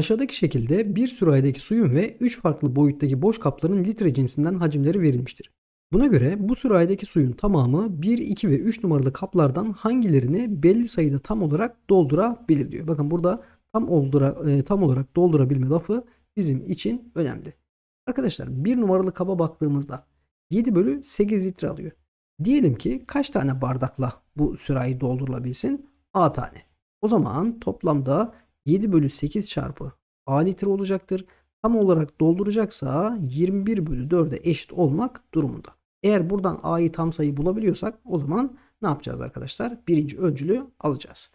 Aşağıdaki şekilde bir sürahideki suyun ve 3 farklı boyuttaki boş kapların litre cinsinden hacimleri verilmiştir. Buna göre bu sürahideki suyun tamamı 1, 2 ve 3 numaralı kaplardan hangilerini belli sayıda tam olarak doldurabilir diyor. Bakın burada tam, oldura, e, tam olarak doldurabilme lafı bizim için önemli. Arkadaşlar 1 numaralı kaba baktığımızda 7 bölü 8 litre alıyor. Diyelim ki kaç tane bardakla bu sürahi doldurulabilsin? A tane. O zaman toplamda 7 bölü 8 çarpı A litre olacaktır. Tam olarak dolduracaksa 21 bölü 4'e eşit olmak durumunda. Eğer buradan A'yı tam sayı bulabiliyorsak o zaman ne yapacağız arkadaşlar? Birinci öncülü alacağız.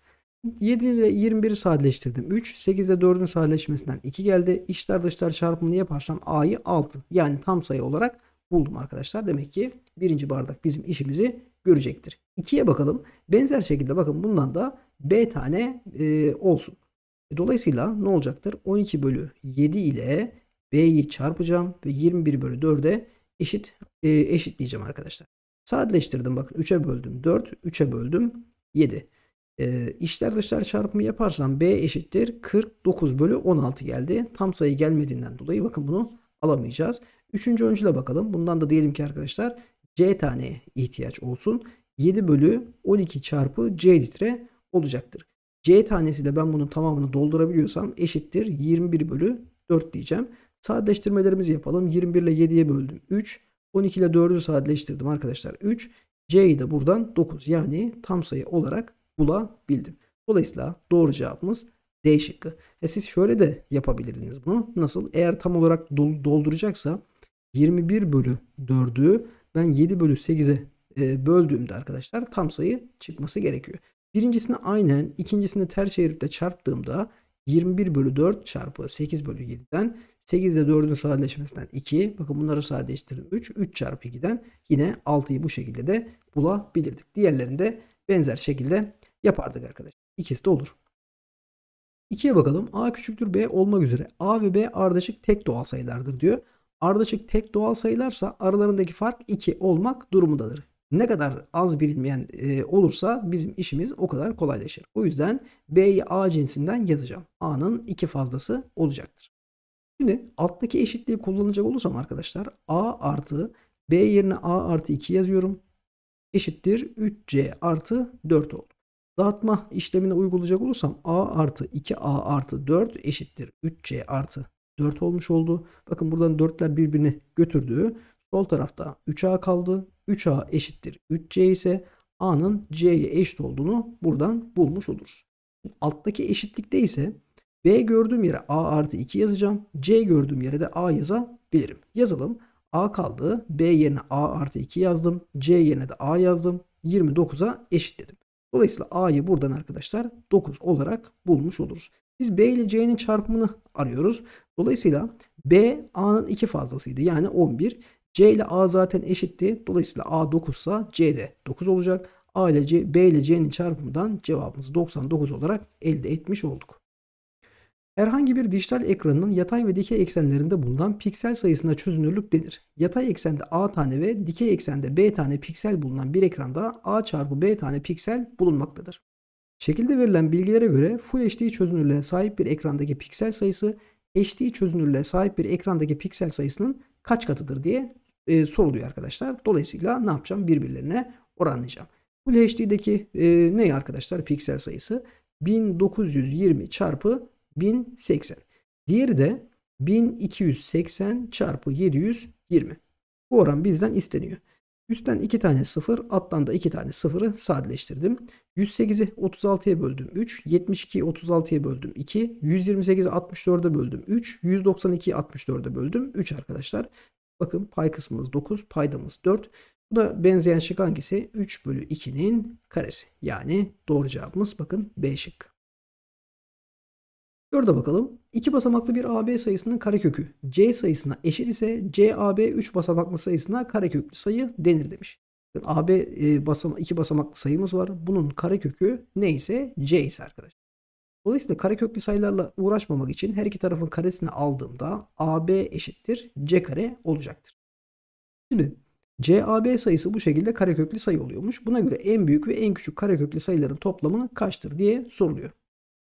7 ile 21'i sadeleştirdim. 3. 8 ile 4'ün sadeleşmesinden 2 geldi. İçler dışlar çarpımını yaparsam A'yı 6. Yani tam sayı olarak buldum arkadaşlar. Demek ki birinci bardak bizim işimizi görecektir. 2'ye bakalım. Benzer şekilde bakın bundan da B tane e, olsun. E, dolayısıyla ne olacaktır? 12 bölü 7 ile B'yi çarpacağım ve 21 bölü 4'e eşit e, eşitleyeceğim arkadaşlar. Sadeleştirdim bakın 3'e böldüm 4, 3'e böldüm 7. E, içler dışlar çarpımı yaparsam B eşittir 49 bölü 16 geldi. Tam sayı gelmediğinden dolayı bakın bunu alamayacağız. Üçüncü öncüle bakalım. Bundan da diyelim ki arkadaşlar C tane ihtiyaç olsun. 7 bölü 12 çarpı C litre olacaktır. C tanesiyle ben bunun tamamını doldurabiliyorsam eşittir 21 bölü 4 diyeceğim. Sadeleştirmelerimizi yapalım. 21 ile 7'ye böldüm 3. 12 ile 4'ü sadeleştirdim arkadaşlar 3. C'yi de buradan 9 yani tam sayı olarak bulabildim. Dolayısıyla doğru cevabımız D şıkkı. E siz şöyle de yapabilirdiniz bunu. Nasıl? Eğer tam olarak dolduracaksa 21 bölü 4'ü ben 7 bölü 8'e e, böldüğümde arkadaşlar tam sayı çıkması gerekiyor. Birincisini aynen ikincisini ters çevirip de çarptığımda 21 bölü 4 çarpı 8 bölü 7'den 8 ile 4'ün sadeleşmesinden 2. Bakın bunları sadeleştirdim 3. 3 çarpı 2'den yine 6'yı bu şekilde de bulabilirdik. Diğerlerini de benzer şekilde yapardık arkadaşlar. İkisi de olur. 2'ye bakalım. A küçüktür B olmak üzere. A ve B ardışık tek doğal sayılardır diyor. Ardışık tek doğal sayılarsa aralarındaki fark 2 olmak durumundadır. Ne kadar az bilinmeyen e, olursa bizim işimiz o kadar kolaylaşır. O yüzden B'yi A cinsinden yazacağım. A'nın iki fazlası olacaktır. Şimdi alttaki eşitliği kullanacak olursam arkadaşlar A artı B yerine A artı 2 yazıyorum. Eşittir 3C artı 4 oldu. Dağıtma işlemini uygulayacak olursam A artı 2A artı 4 eşittir 3C artı 4 olmuş oldu. Bakın buradan 4'ler birbirini götürdü. Sol tarafta 3A kaldı. 3A eşittir 3C ise A'nın C'ye eşit olduğunu buradan bulmuş oluruz. Alttaki eşitlikte ise B gördüğüm yere A artı 2 yazacağım. C gördüğüm yere de A yazabilirim. Yazalım. A kaldı. B yerine A artı 2 yazdım. C yerine de A yazdım. 29'a eşitledim. Dolayısıyla A'yı buradan arkadaşlar 9 olarak bulmuş oluruz. Biz B ile C'nin çarpımını arıyoruz. Dolayısıyla B A'nın 2 fazlasıydı. Yani 11. C ile A zaten eşitti. Dolayısıyla A 9 ise C de 9 olacak. A ile C, B ile C'nin çarpımından cevabımızı 99 olarak elde etmiş olduk. Herhangi bir dijital ekranın yatay ve dikey eksenlerinde bulunan piksel sayısına çözünürlük denir. Yatay eksende A tane ve dikey eksende B tane piksel bulunan bir ekranda A çarpı B tane piksel bulunmaktadır. Şekilde verilen bilgilere göre Full HD çözünürlüğe sahip bir ekrandaki piksel sayısı HD çözünürlüğe sahip bir ekrandaki piksel sayısının kaç katıdır diye e, soruluyor arkadaşlar. Dolayısıyla ne yapacağım? Birbirlerine oranlayacağım. Full HD'deki e, ne arkadaşlar? Piksel sayısı 1920 çarpı 1080. Diğeri de 1280 çarpı 720. Bu oran bizden isteniyor. Üstten 2 tane 0, alttan da 2 tane 0'ı sadeleştirdim. 108'i 36'ya böldüm 3, 72'yi 36'ya böldüm 2, 128'i 64'e böldüm 3, 192'yi 64'e böldüm 3 arkadaşlar. Bakın pay kısmımız 9, paydamız 4. Bu da benzeyen şık hangisi? 3 bölü 2'nin karesi. Yani doğru cevabımız bakın B şıkkı. Dörde bakalım. İki basamaklı bir AB sayısının karekökü C sayısına eşit ise CAB 3 basamaklı sayısına kareköklü sayı denir demiş. AB e, iki basamaklı sayımız var. Bunun karekökü neyse C ise arkadaşlar. Dolayısıyla kareköklü sayılarla uğraşmamak için her iki tarafın karesini aldığımda AB eşittir C kare olacaktır. Şimdi CAB sayısı bu şekilde kareköklü sayı oluyormuş. Buna göre en büyük ve en küçük kareköklü sayıların toplamı kaçtır diye soruluyor.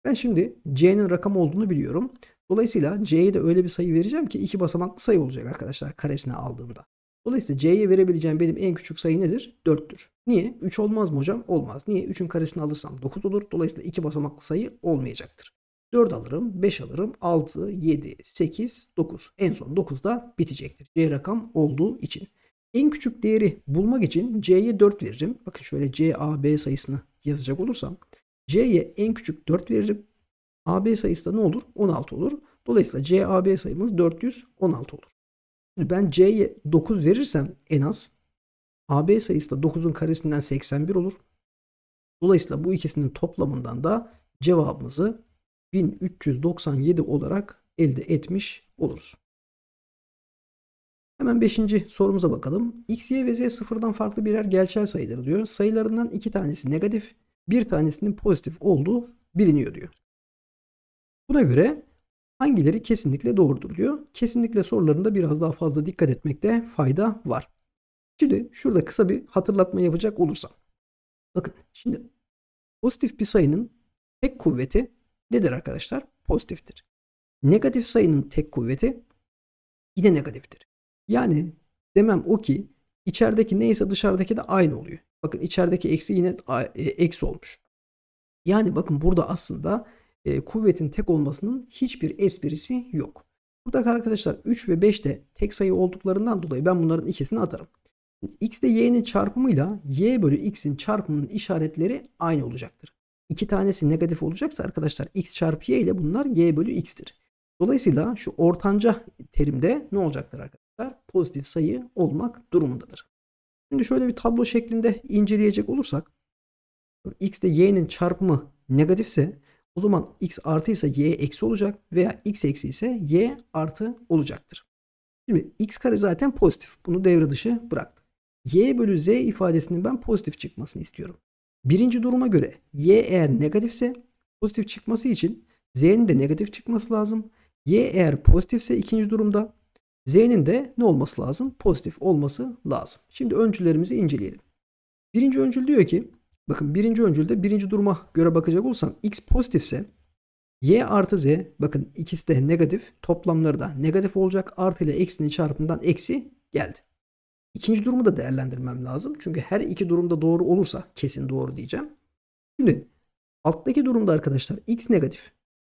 Ben şimdi C'nin rakam olduğunu biliyorum. Dolayısıyla C'ye de öyle bir sayı vereceğim ki iki basamaklı sayı olacak arkadaşlar karesine aldığımda. Dolayısıyla C'ye verebileceğim benim en küçük sayı nedir? 4'tür. Niye? 3 olmaz mı hocam? Olmaz. Niye? 3'ün karesini alırsam 9 olur. Dolayısıyla iki basamaklı sayı olmayacaktır. 4 alırım, 5 alırım, 6, 7, 8, 9. En son 9 da bitecektir. C rakam olduğu için. En küçük değeri bulmak için C'ye 4 veririm. Bakın şöyle C, A, B sayısını yazacak olursam C'ye en küçük 4 veririm. AB sayısı da ne olur? 16 olur. Dolayısıyla CAB sayımız 416 olur. Ben C'ye 9 verirsem en az AB sayısı da 9'un karesinden 81 olur. Dolayısıyla bu ikisinin toplamından da cevabımızı 1397 olarak elde etmiş oluruz. Hemen 5. sorumuza bakalım. X, Y ve Z sıfırdan farklı birer gerçel sayıdır diyor. Sayılarından iki tanesi negatif, bir tanesinin pozitif olduğu biliniyor diyor. Buna göre hangileri kesinlikle doğrudur diyor. Kesinlikle sorularında biraz daha fazla dikkat etmekte fayda var. Şimdi şurada kısa bir hatırlatma yapacak olursam. Bakın şimdi pozitif bir sayının tek kuvveti nedir arkadaşlar? Pozitiftir. Negatif sayının tek kuvveti yine negatiftir. Yani demem o ki içerideki neyse dışarıdaki de aynı oluyor. Bakın içerideki eksi yine e, eksi olmuş. Yani bakın burada aslında e, kuvvetin tek olmasının hiçbir esprisi yok. Burada arkadaşlar 3 ve 5 de tek sayı olduklarından dolayı ben bunların ikisini atarım. X ile y'nin çarpımıyla y bölü x'in çarpımının işaretleri aynı olacaktır. İki tanesi negatif olacaksa arkadaşlar x çarpı y ile bunlar y bölü x'tir. Dolayısıyla şu ortanca terimde ne olacaktır arkadaşlar? Pozitif sayı olmak durumundadır. Şimdi şöyle bir tablo şeklinde inceleyecek olursak x ile y'nin çarpımı negatifse o zaman x artı ise y eksi olacak veya x eksi ise y artı olacaktır. Şimdi x kare zaten pozitif. Bunu devre dışı bıraktık. y bölü z ifadesinin ben pozitif çıkmasını istiyorum. Birinci duruma göre y eğer negatifse pozitif çıkması için z'nin de negatif çıkması lazım. y eğer pozitifse ikinci durumda z'nin de ne olması lazım? Pozitif olması lazım. Şimdi öncüllerimizi inceleyelim. Birinci öncül diyor ki Bakın birinci öncülde birinci duruma göre bakacak olursam x pozitifse y artı z bakın ikisi de negatif toplamları da negatif olacak artı ile eksinin çarpımından eksi geldi. İkinci durumu da değerlendirmem lazım. Çünkü her iki durumda doğru olursa kesin doğru diyeceğim. Şimdi alttaki durumda arkadaşlar x negatif.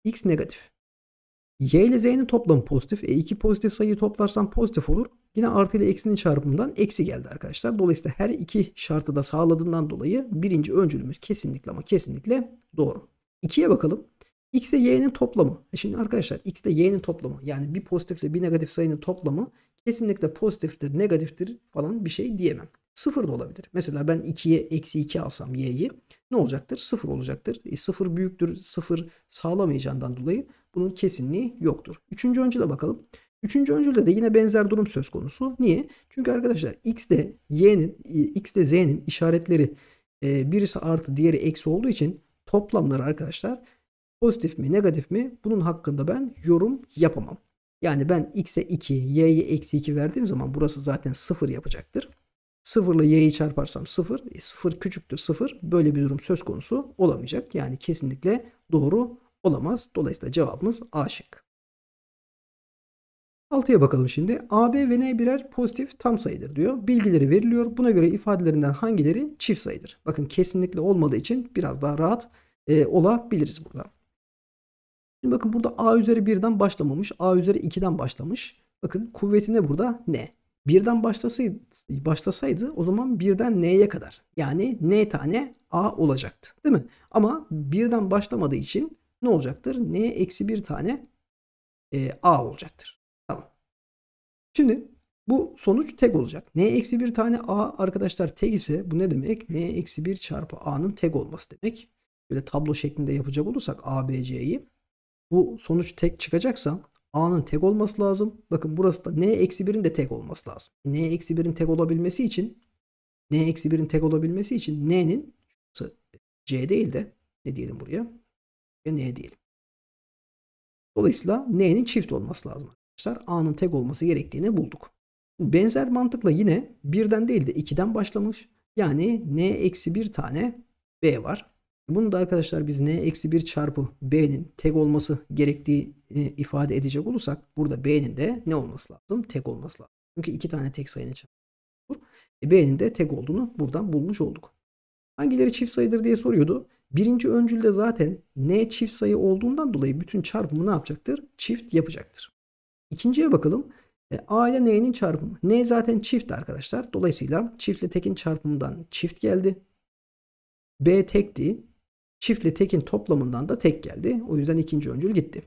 x negatif. Y ile Z'nin toplamı pozitif. E iki pozitif sayıyı toplarsam pozitif olur. Yine artı ile eksinin çarpımından eksi geldi arkadaşlar. Dolayısıyla her iki şartı da sağladığından dolayı birinci öncülümüz kesinlikle ama kesinlikle doğru. İkiye bakalım. X ile Y'nin toplamı. E şimdi arkadaşlar X ile Y'nin toplamı yani bir pozitif ile bir negatif sayının toplamı kesinlikle pozitiftir, negatiftir falan bir şey diyemem. Sıfır da olabilir. Mesela ben 2'ye eksi 2 alsam y'yi ne olacaktır? Sıfır olacaktır. E, sıfır büyüktür. Sıfır sağlamayacağından dolayı bunun kesinliği yoktur. Üçüncü öncüle bakalım. Üçüncü öncülde de yine benzer durum söz konusu. Niye? Çünkü arkadaşlar x de y'nin, x de z'nin işaretleri e, birisi artı diğeri eksi olduğu için toplamları arkadaşlar pozitif mi negatif mi bunun hakkında ben yorum yapamam. Yani ben x'e 2, y'ye eksi 2 verdiğim zaman burası zaten 0 yapacaktır. 0 ile y'yi çarparsam 0, 0 e, küçüktür 0. Böyle bir durum söz konusu olamayacak. Yani kesinlikle doğru olamaz. Dolayısıyla cevabımız A şık. 6'ya bakalım şimdi. A, B ve N birer pozitif tam sayıdır diyor. Bilgileri veriliyor. Buna göre ifadelerinden hangileri çift sayıdır? Bakın kesinlikle olmadığı için biraz daha rahat e, olabiliriz burada. Şimdi bakın burada A üzeri 1'den başlamamış. A üzeri 2'den başlamış. Bakın kuvveti ne burada? Ne? Birden başlasaydı, başlasaydı o zaman birden n'ye kadar yani n tane a olacaktı. Değil mi? Ama birden başlamadığı için ne olacaktır? n eksi bir tane e, a olacaktır. Tamam. Şimdi bu sonuç tek olacak. n eksi bir tane a arkadaşlar tek ise bu ne demek? n eksi bir çarpı a'nın tek olması demek. Böyle tablo şeklinde yapacak olursak a, b, c'yi bu sonuç tek çıkacaksa A'nın tek olması lazım. Bakın burası da N eksi 1'in de tek olması lazım. N eksi 1'in tek olabilmesi için N eksi 1'in tek olabilmesi için N'nin C değil de ne diyelim buraya? Ve N diyelim. Dolayısıyla N'nin çift olması lazım arkadaşlar. A'nın tek olması gerektiğini bulduk. Benzer mantıkla yine birden değil de 2'den başlamış. Yani N eksi 1 tane B var. Bunu da arkadaşlar biz n eksi 1 çarpı b'nin tek olması gerektiği ifade edecek olursak burada b'nin de ne olması lazım? Tek olması lazım. Çünkü iki tane tek sayının çarpımı. E, b'nin de tek olduğunu buradan bulmuş olduk. Hangileri çift sayıdır diye soruyordu. Birinci öncülde zaten n çift sayı olduğundan dolayı bütün çarpımı ne yapacaktır? Çift yapacaktır. İkinciye bakalım. E, A ile N'nin çarpımı. N zaten çift arkadaşlar. Dolayısıyla çiftle tekin çarpımından çift geldi. B tekti. Çiftle tekin toplamından da tek geldi. O yüzden ikinci öncül gitti.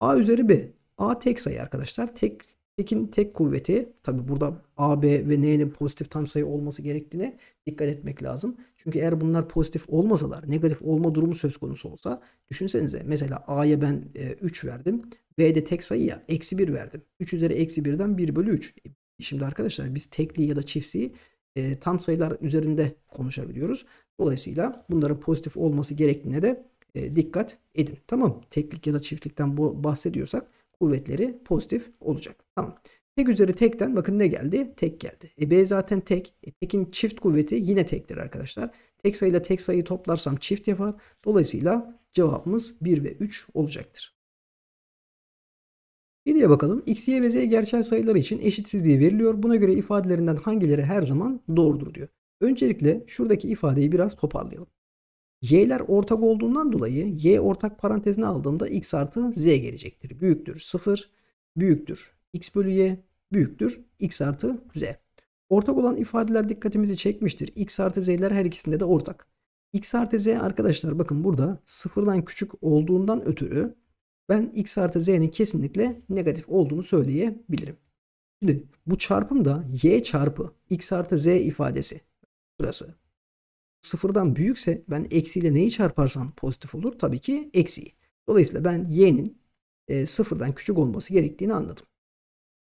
A üzeri B. A tek sayı arkadaşlar. Tek tekin tek kuvveti. Tabi burada A, B ve N'nin pozitif tam sayı olması gerektiğine dikkat etmek lazım. Çünkü eğer bunlar pozitif olmasalar, negatif olma durumu söz konusu olsa düşünsenize mesela A'ya ben e, 3 verdim. B'de tek sayı ya eksi 1 verdim. 3 üzeri eksi 1'den 1 bölü 3. E, şimdi arkadaşlar biz tekli ya da çiftliği e, tam sayılar üzerinde konuşabiliyoruz. Dolayısıyla bunların pozitif olması gerektiğine de e, dikkat edin. Tamam Teklik ya da çiftlikten bu bahsediyorsak kuvvetleri pozitif olacak. Tamam. Tek üzeri tekten bakın ne geldi? Tek geldi. E B zaten tek. E, tekin çift kuvveti yine tektir arkadaşlar. Tek sayıyla tek sayıyı toplarsam çift yapar. Dolayısıyla cevabımız 1 ve 3 olacaktır. 7'ye bakalım. X, Y ve Z gerçel sayıları için eşitsizliği veriliyor. Buna göre ifadelerinden hangileri her zaman doğrudur diyor. Öncelikle şuradaki ifadeyi biraz toparlayalım. Y'ler ortak olduğundan dolayı Y ortak parantezine aldığımda X artı Z gelecektir. Büyüktür 0, büyüktür X bölü Y, büyüktür X artı Z. Ortak olan ifadeler dikkatimizi çekmiştir. X artı Z'ler her ikisinde de ortak. X artı Z arkadaşlar bakın burada sıfırdan küçük olduğundan ötürü ben x artı z'nin kesinlikle negatif olduğunu söyleyebilirim. Şimdi bu çarpım da y çarpı x artı z ifadesi. Burası. Sıfırdan büyükse ben eksiyle neyi çarparsam pozitif olur? Tabii ki eksiyi. Dolayısıyla ben y'nin e, sıfırdan küçük olması gerektiğini anladım.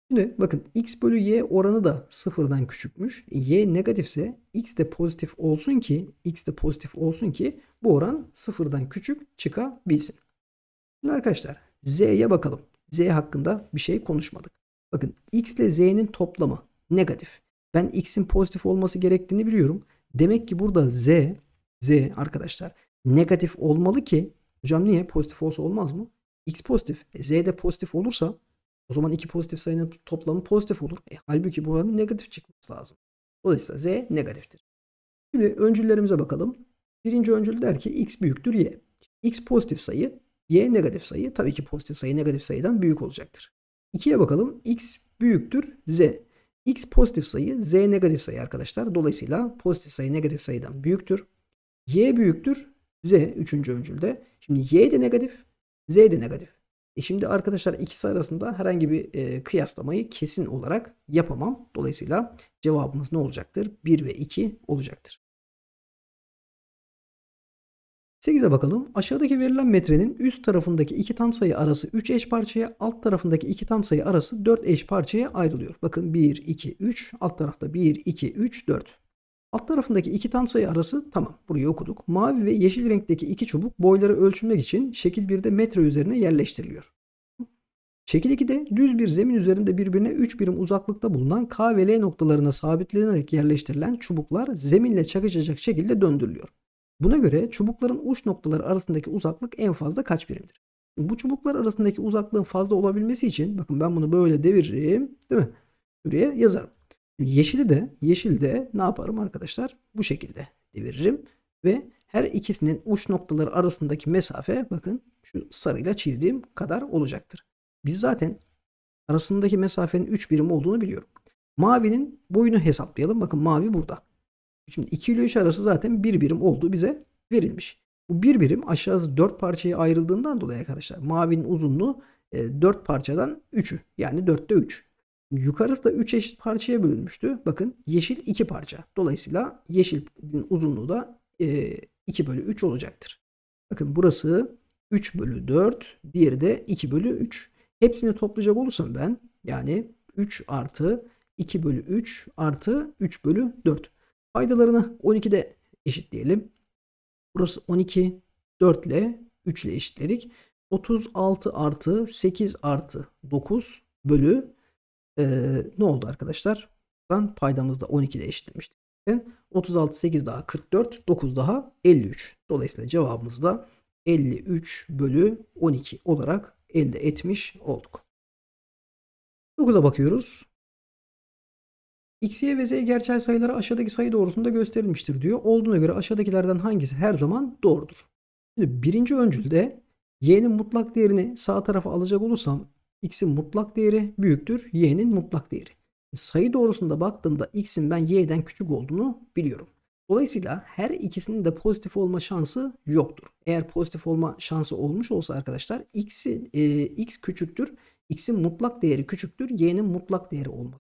Şimdi bakın x bölü y oranı da sıfırdan küçükmüş. y negatifse x de pozitif olsun ki x de pozitif olsun ki bu oran sıfırdan küçük çıkabilsin. Şimdi arkadaşlar Z'ye bakalım. Z hakkında bir şey konuşmadık. Bakın X ile Z'nin toplamı negatif. Ben X'in pozitif olması gerektiğini biliyorum. Demek ki burada Z, Z arkadaşlar negatif olmalı ki hocam niye pozitif olsa olmaz mı? X pozitif. E, Z de pozitif olursa o zaman iki pozitif sayının toplamı pozitif olur. E, halbuki buranın negatif çıkması lazım. Dolayısıyla Z negatiftir. Şimdi öncüllerimize bakalım. Birinci öncül der ki X büyüktür Y. X pozitif sayı y negatif sayı tabii ki pozitif sayı negatif sayıdan büyük olacaktır. 2'ye bakalım. x büyüktür z. x pozitif sayı z negatif sayı arkadaşlar. Dolayısıyla pozitif sayı negatif sayıdan büyüktür. y büyüktür z üçüncü öncülde. Şimdi y de negatif z de negatif. E şimdi arkadaşlar ikisi arasında herhangi bir e, kıyaslamayı kesin olarak yapamam. Dolayısıyla cevabımız ne olacaktır? 1 ve 2 olacaktır. 8'e bakalım. Aşağıdaki verilen metrenin üst tarafındaki iki tam sayı arası 3 eş parçaya, alt tarafındaki iki tam sayı arası 4 eş parçaya ayrılıyor. Bakın 1, 2, 3. Alt tarafta 1, 2, 3, 4. Alt tarafındaki iki tam sayı arası tamam burayı okuduk. Mavi ve yeşil renkteki iki çubuk boyları ölçülmek için şekil 1'de metre üzerine yerleştiriliyor. Şekil 2'de düz bir zemin üzerinde birbirine 3 birim uzaklıkta bulunan K ve L noktalarına sabitlenerek yerleştirilen çubuklar zeminle çakışacak şekilde döndürülüyor. Buna göre çubukların uç noktaları arasındaki uzaklık en fazla kaç birimdir? Bu çubuklar arasındaki uzaklığın fazla olabilmesi için bakın ben bunu böyle deviririm değil mi? Buraya yazarım. Yeşili de yeşil de ne yaparım arkadaşlar? Bu şekilde deviririm ve her ikisinin uç noktaları arasındaki mesafe bakın şu sarıyla çizdiğim kadar olacaktır. Biz zaten arasındaki mesafenin 3 birim olduğunu biliyorum. Mavinin boyunu hesaplayalım. Bakın mavi burada. Şimdi 2 ile 3 arası zaten 1 birim olduğu bize verilmiş. Bu 1 birim aşağısı 4 parçaya ayrıldığından dolayı arkadaşlar mavinin uzunluğu 4 e, parçadan 3'ü yani 4'te 3. Yukarısı da 3 eşit parçaya bölünmüştü. Bakın yeşil 2 parça. Dolayısıyla yeşilin uzunluğu da 2 e, bölü 3 olacaktır. Bakın burası 3 bölü 4. Diğeri de 2 bölü 3. Hepsini toplayacak olursam ben yani 3 artı 2 bölü 3 artı 3 bölü 4. Faydalarını 12'de eşitleyelim. Burası 12. 4 ile 3 ile eşitledik. 36 artı 8 artı 9 bölü e, ne oldu arkadaşlar? Ben paydamızda 12'de eşitlemiştik. 36 8 daha 44 9 daha 53. Dolayısıyla cevabımız da 53 bölü 12 olarak elde etmiş olduk. 9'a bakıyoruz. X, Y ve Z gerçel sayıları aşağıdaki sayı doğrusunda gösterilmiştir diyor. Olduğuna göre aşağıdakilerden hangisi her zaman doğrudur? Şimdi birinci öncülde y'nin mutlak değerini sağ tarafa alacak olursam x'in mutlak değeri büyüktür y'nin mutlak değeri. Sayı doğrusunda baktığımda x'in ben y'den küçük olduğunu biliyorum. Dolayısıyla her ikisinin de pozitif olma şansı yoktur. Eğer pozitif olma şansı olmuş olsa arkadaşlar x'in e, x küçüktür. x'in mutlak değeri küçüktür. y'nin mutlak değeri olmaz.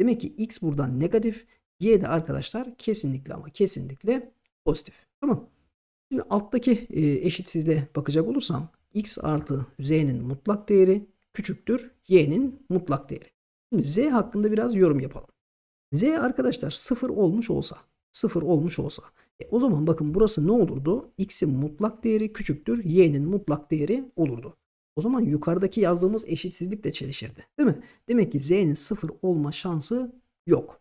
Demek ki x buradan negatif. y de arkadaşlar kesinlikle ama kesinlikle pozitif. Tamam. Şimdi alttaki e, eşitsizliğe bakacak olursam x artı z'nin mutlak değeri küçüktür y'nin mutlak değeri. Şimdi z hakkında biraz yorum yapalım. z arkadaşlar sıfır olmuş olsa sıfır olmuş olsa e, o zaman bakın burası ne olurdu? x'in mutlak değeri küçüktür y'nin mutlak değeri olurdu. O zaman yukarıdaki yazdığımız eşitsizlik de çelişirdi. Değil mi? Demek ki z'nin sıfır olma şansı yok.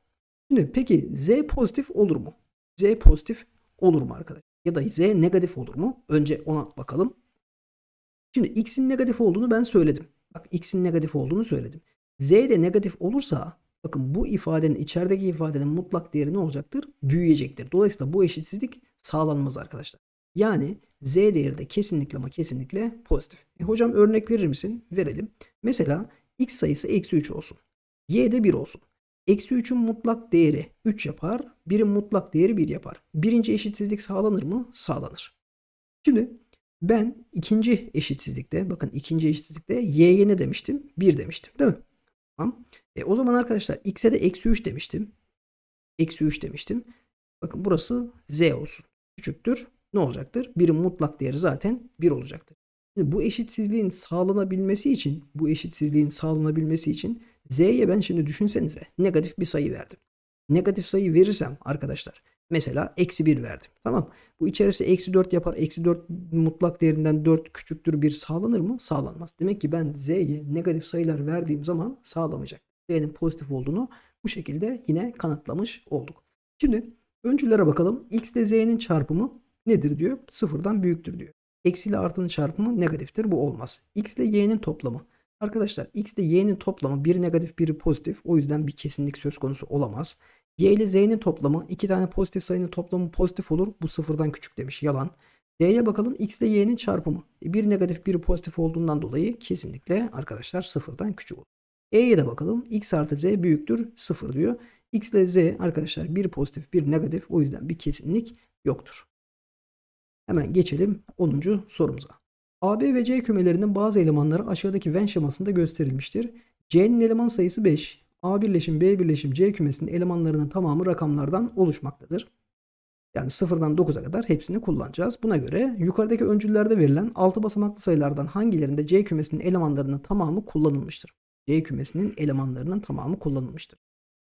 Şimdi peki z pozitif olur mu? z pozitif olur mu arkadaşlar? Ya da z negatif olur mu? Önce ona bakalım. Şimdi x'in negatif olduğunu ben söyledim. Bak x'in negatif olduğunu söyledim. z de negatif olursa bakın bu ifadenin içerideki ifadenin mutlak değeri ne olacaktır? Büyüyecektir. Dolayısıyla bu eşitsizlik sağlanmaz arkadaşlar. Yani z değeri de kesinlikle ama kesinlikle pozitif. E hocam örnek verir misin? Verelim. Mesela x sayısı eksi 3 olsun. y de 1 olsun. Eksi 3'ün mutlak değeri 3 yapar. 1'in mutlak değeri 1 yapar. Birinci eşitsizlik sağlanır mı? Sağlanır. Şimdi ben ikinci eşitsizlikte bakın ikinci eşitsizlikte y'ye ne demiştim? 1 demiştim değil mi? Tamam. E, o zaman arkadaşlar x'e de eksi 3 demiştim. Eksi 3 demiştim. Bakın burası z olsun. Küçüktür ne olacaktır? Birin mutlak değeri zaten 1 olacaktır. Şimdi bu eşitsizliğin sağlanabilmesi için, bu eşitsizliğin sağlanabilmesi için z'ye ben şimdi düşünsenize negatif bir sayı verdim. Negatif sayı verirsem arkadaşlar mesela eksi 1 verdim. Tamam. Bu içerisi eksi 4 yapar. Eksi 4 mutlak değerinden 4 küçüktür 1 sağlanır mı? Sağlanmaz. Demek ki ben z'ye negatif sayılar verdiğim zaman sağlamayacak. z'nin pozitif olduğunu bu şekilde yine kanıtlamış olduk. Şimdi öncülere bakalım. x ile z'nin çarpımı nedir diyor? Sıfırdan büyüktür diyor. Eksi ile artının çarpımı negatiftir. Bu olmaz. X ile y'nin toplamı. Arkadaşlar x ile y'nin toplamı biri negatif biri pozitif. O yüzden bir kesinlik söz konusu olamaz. Y ile z'nin toplamı iki tane pozitif sayının toplamı pozitif olur. Bu sıfırdan küçük demiş. Yalan. D'ye bakalım x ile y'nin çarpımı. E, bir negatif biri pozitif olduğundan dolayı kesinlikle arkadaşlar sıfırdan küçük olur. E'ye de bakalım. x artı z büyüktür sıfır diyor. x ile z arkadaşlar bir pozitif bir negatif. O yüzden bir kesinlik yoktur. Hemen geçelim 10. sorumuza. AB ve C kümelerinin bazı elemanları aşağıdaki Venn şemasında gösterilmiştir. C'nin eleman sayısı 5. A birleşim B birleşim C kümesinin elemanlarının tamamı rakamlardan oluşmaktadır. Yani 0'dan 9'a kadar hepsini kullanacağız. Buna göre yukarıdaki öncüllerde verilen 6 basamaklı sayılardan hangilerinde C kümesinin elemanlarının tamamı kullanılmıştır? C kümesinin elemanlarının tamamı kullanılmıştır.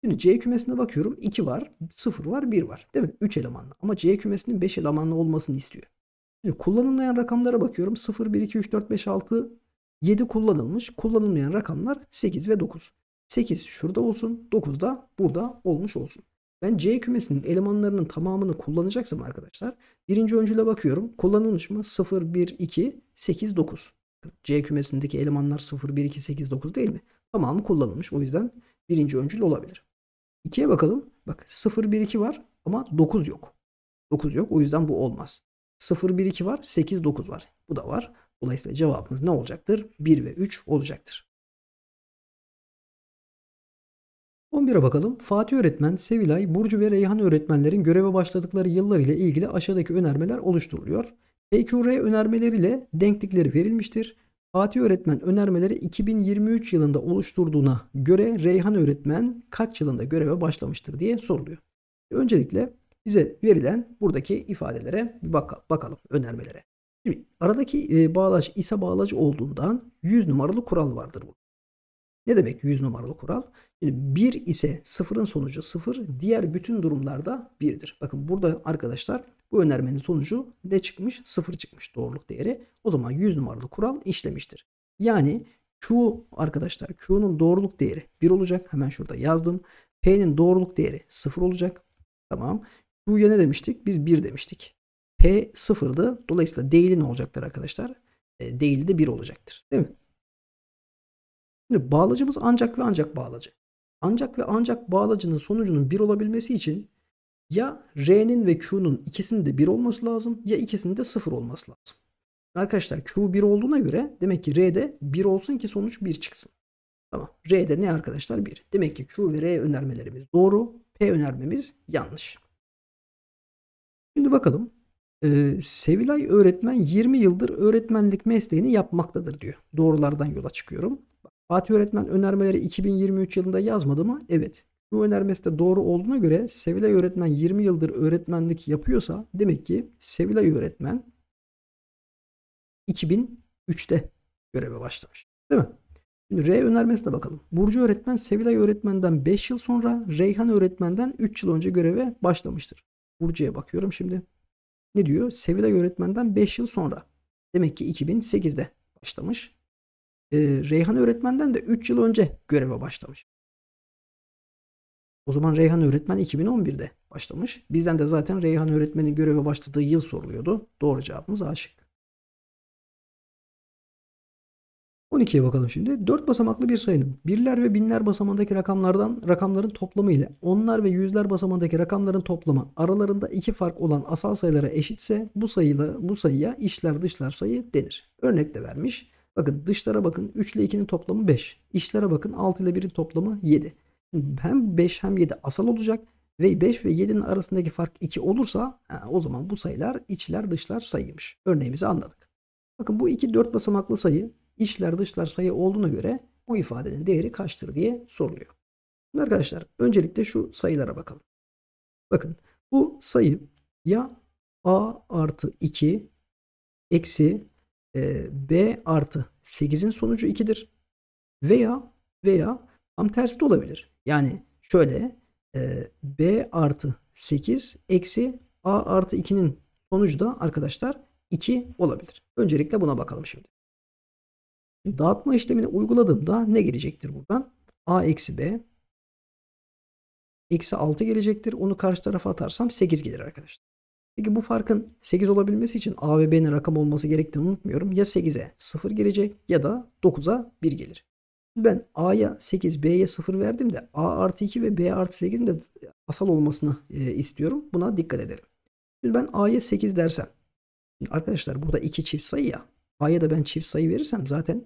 Şimdi C kümesine bakıyorum. 2 var, 0 var, 1 var. Değil mi? 3 elemanlı. Ama C kümesinin 5 elemanlı olmasını istiyor. Şimdi kullanılmayan rakamlara bakıyorum. 0, 1, 2, 3, 4, 5, 6, 7 kullanılmış. Kullanılmayan rakamlar 8 ve 9. 8 şurada olsun. 9 da burada olmuş olsun. Ben C kümesinin elemanlarının tamamını kullanacaksam arkadaşlar. Birinci öncüle bakıyorum. Kullanılmış mı? 0, 1, 2, 8, 9. C kümesindeki elemanlar 0, 1, 2, 8, 9 değil mi? Tamamı kullanılmış. O yüzden birinci öncül olabilir. 2'ye bakalım. Bak 0, 1, 2 var ama 9 yok. 9 yok. O yüzden bu olmaz. 0, 1, 2 var. 8, 9 var. Bu da var. Dolayısıyla cevabımız ne olacaktır? 1 ve 3 olacaktır. 11'e bakalım. Fatih öğretmen, Sevilay, Burcu ve Reyhan öğretmenlerin göreve başladıkları yıllar ile ilgili aşağıdaki önermeler oluşturuluyor. PQR önermeleriyle denklikleri verilmiştir. Fatih öğretmen önermeleri 2023 yılında oluşturduğuna göre Reyhan öğretmen kaç yılında göreve başlamıştır diye soruluyor. Öncelikle bize verilen buradaki ifadelere bir bak bakalım önermelere. Şimdi aradaki e, bağlaç ise bağlaç olduğundan 100 numaralı kural vardır bu. Ne demek 100 numaralı kural? Şimdi 1 ise sıfırın sonucu 0, diğer bütün durumlarda 1'dir. Bakın burada arkadaşlar bu önermenin sonucu ne çıkmış? 0 çıkmış doğruluk değeri. O zaman 100 numaralı kural işlemiştir. Yani Q arkadaşlar Q'nun doğruluk değeri 1 olacak. Hemen şurada yazdım. P'nin doğruluk değeri 0 olacak. Tamam. Q'ya ne demiştik? Biz 1 demiştik. P sıfırdı. Dolayısıyla değili ne olacaktır arkadaşlar? E, değili de 1 olacaktır. Değil mi? Şimdi bağlacımız ancak ve ancak bağlacı. Ancak ve ancak bağlacının sonucunun 1 olabilmesi için ya R'nin ve Q'nun ikisinin de 1 olması lazım ya ikisinin de 0 olması lazım. Arkadaşlar Q 1 olduğuna göre demek ki R'de 1 olsun ki sonuç 1 çıksın. Tamam. R'de ne arkadaşlar? 1. Demek ki Q ve R önermelerimiz doğru. P önermemiz yanlış. Şimdi bakalım. Ee, Sevilay öğretmen 20 yıldır öğretmenlik mesleğini yapmaktadır diyor. Doğrulardan yola çıkıyorum. Fatih öğretmen önermeleri 2023 yılında yazmadı mı? Evet. Bu önermesi de doğru olduğuna göre Sevilay öğretmen 20 yıldır öğretmenlik yapıyorsa demek ki Sevilay öğretmen 2003'te göreve başlamış. Değil mi? Şimdi R önermesine bakalım. Burcu öğretmen Sevilay öğretmenden 5 yıl sonra Reyhan öğretmenden 3 yıl önce göreve başlamıştır. Burcu'ya bakıyorum şimdi. Ne diyor? Sevilay öğretmenden 5 yıl sonra. Demek ki 2008'de başlamış. Ee, Reyhan öğretmenden de 3 yıl önce göreve başlamış. O zaman Reyhan öğretmen 2011'de başlamış. Bizden de zaten Reyhan öğretmenin göreve başladığı yıl soruluyordu. Doğru cevabımız A şıkkı. 12'ye bakalım şimdi. 4 basamaklı bir sayının birler ve binler basamandaki rakamlardan rakamların toplamı ile onlar ve yüzler basamandaki rakamların toplamı aralarında iki fark olan asal sayılara eşitse bu sayıyla bu sayıya işler dışlar sayı denir. Örnek de vermiş. Bakın dışlara bakın 3 ile 2'nin toplamı 5. İşlere bakın 6 ile 1'in toplamı 7. Hem 5 hem 7 asal olacak ve 5 ve 7'nin arasındaki fark 2 olursa o zaman bu sayılar içler dışlar sayıymış. Örneğimizi anladık. Bakın bu iki 4 basamaklı sayı içler dışlar sayı olduğuna göre bu ifadenin değeri kaçtır diye soruluyor. Şimdi arkadaşlar öncelikle şu sayılara bakalım. Bakın bu sayı ya a artı 2 eksi e, b artı 8'in sonucu 2'dir. Veya veya tam tersi de olabilir. Yani şöyle e, b artı 8 eksi a artı 2'nin sonucu da arkadaşlar 2 olabilir. Öncelikle buna bakalım şimdi. Dağıtma işlemini uyguladığımda ne gelecektir buradan? A eksi B eksi 6 gelecektir. Onu karşı tarafa atarsam 8 gelir arkadaşlar. Peki bu farkın 8 olabilmesi için A ve B'nin rakam olması gerektiğini unutmuyorum. Ya 8'e 0 gelecek ya da 9'a 1 gelir. Ben A'ya 8, B'ye 0 verdim de A artı 2 ve B artı 8'in de asal olmasını e, istiyorum. Buna dikkat edelim. Şimdi ben A'ya 8 dersem. arkadaşlar burada 2 çift sayı ya. A'ya da ben çift sayı verirsem zaten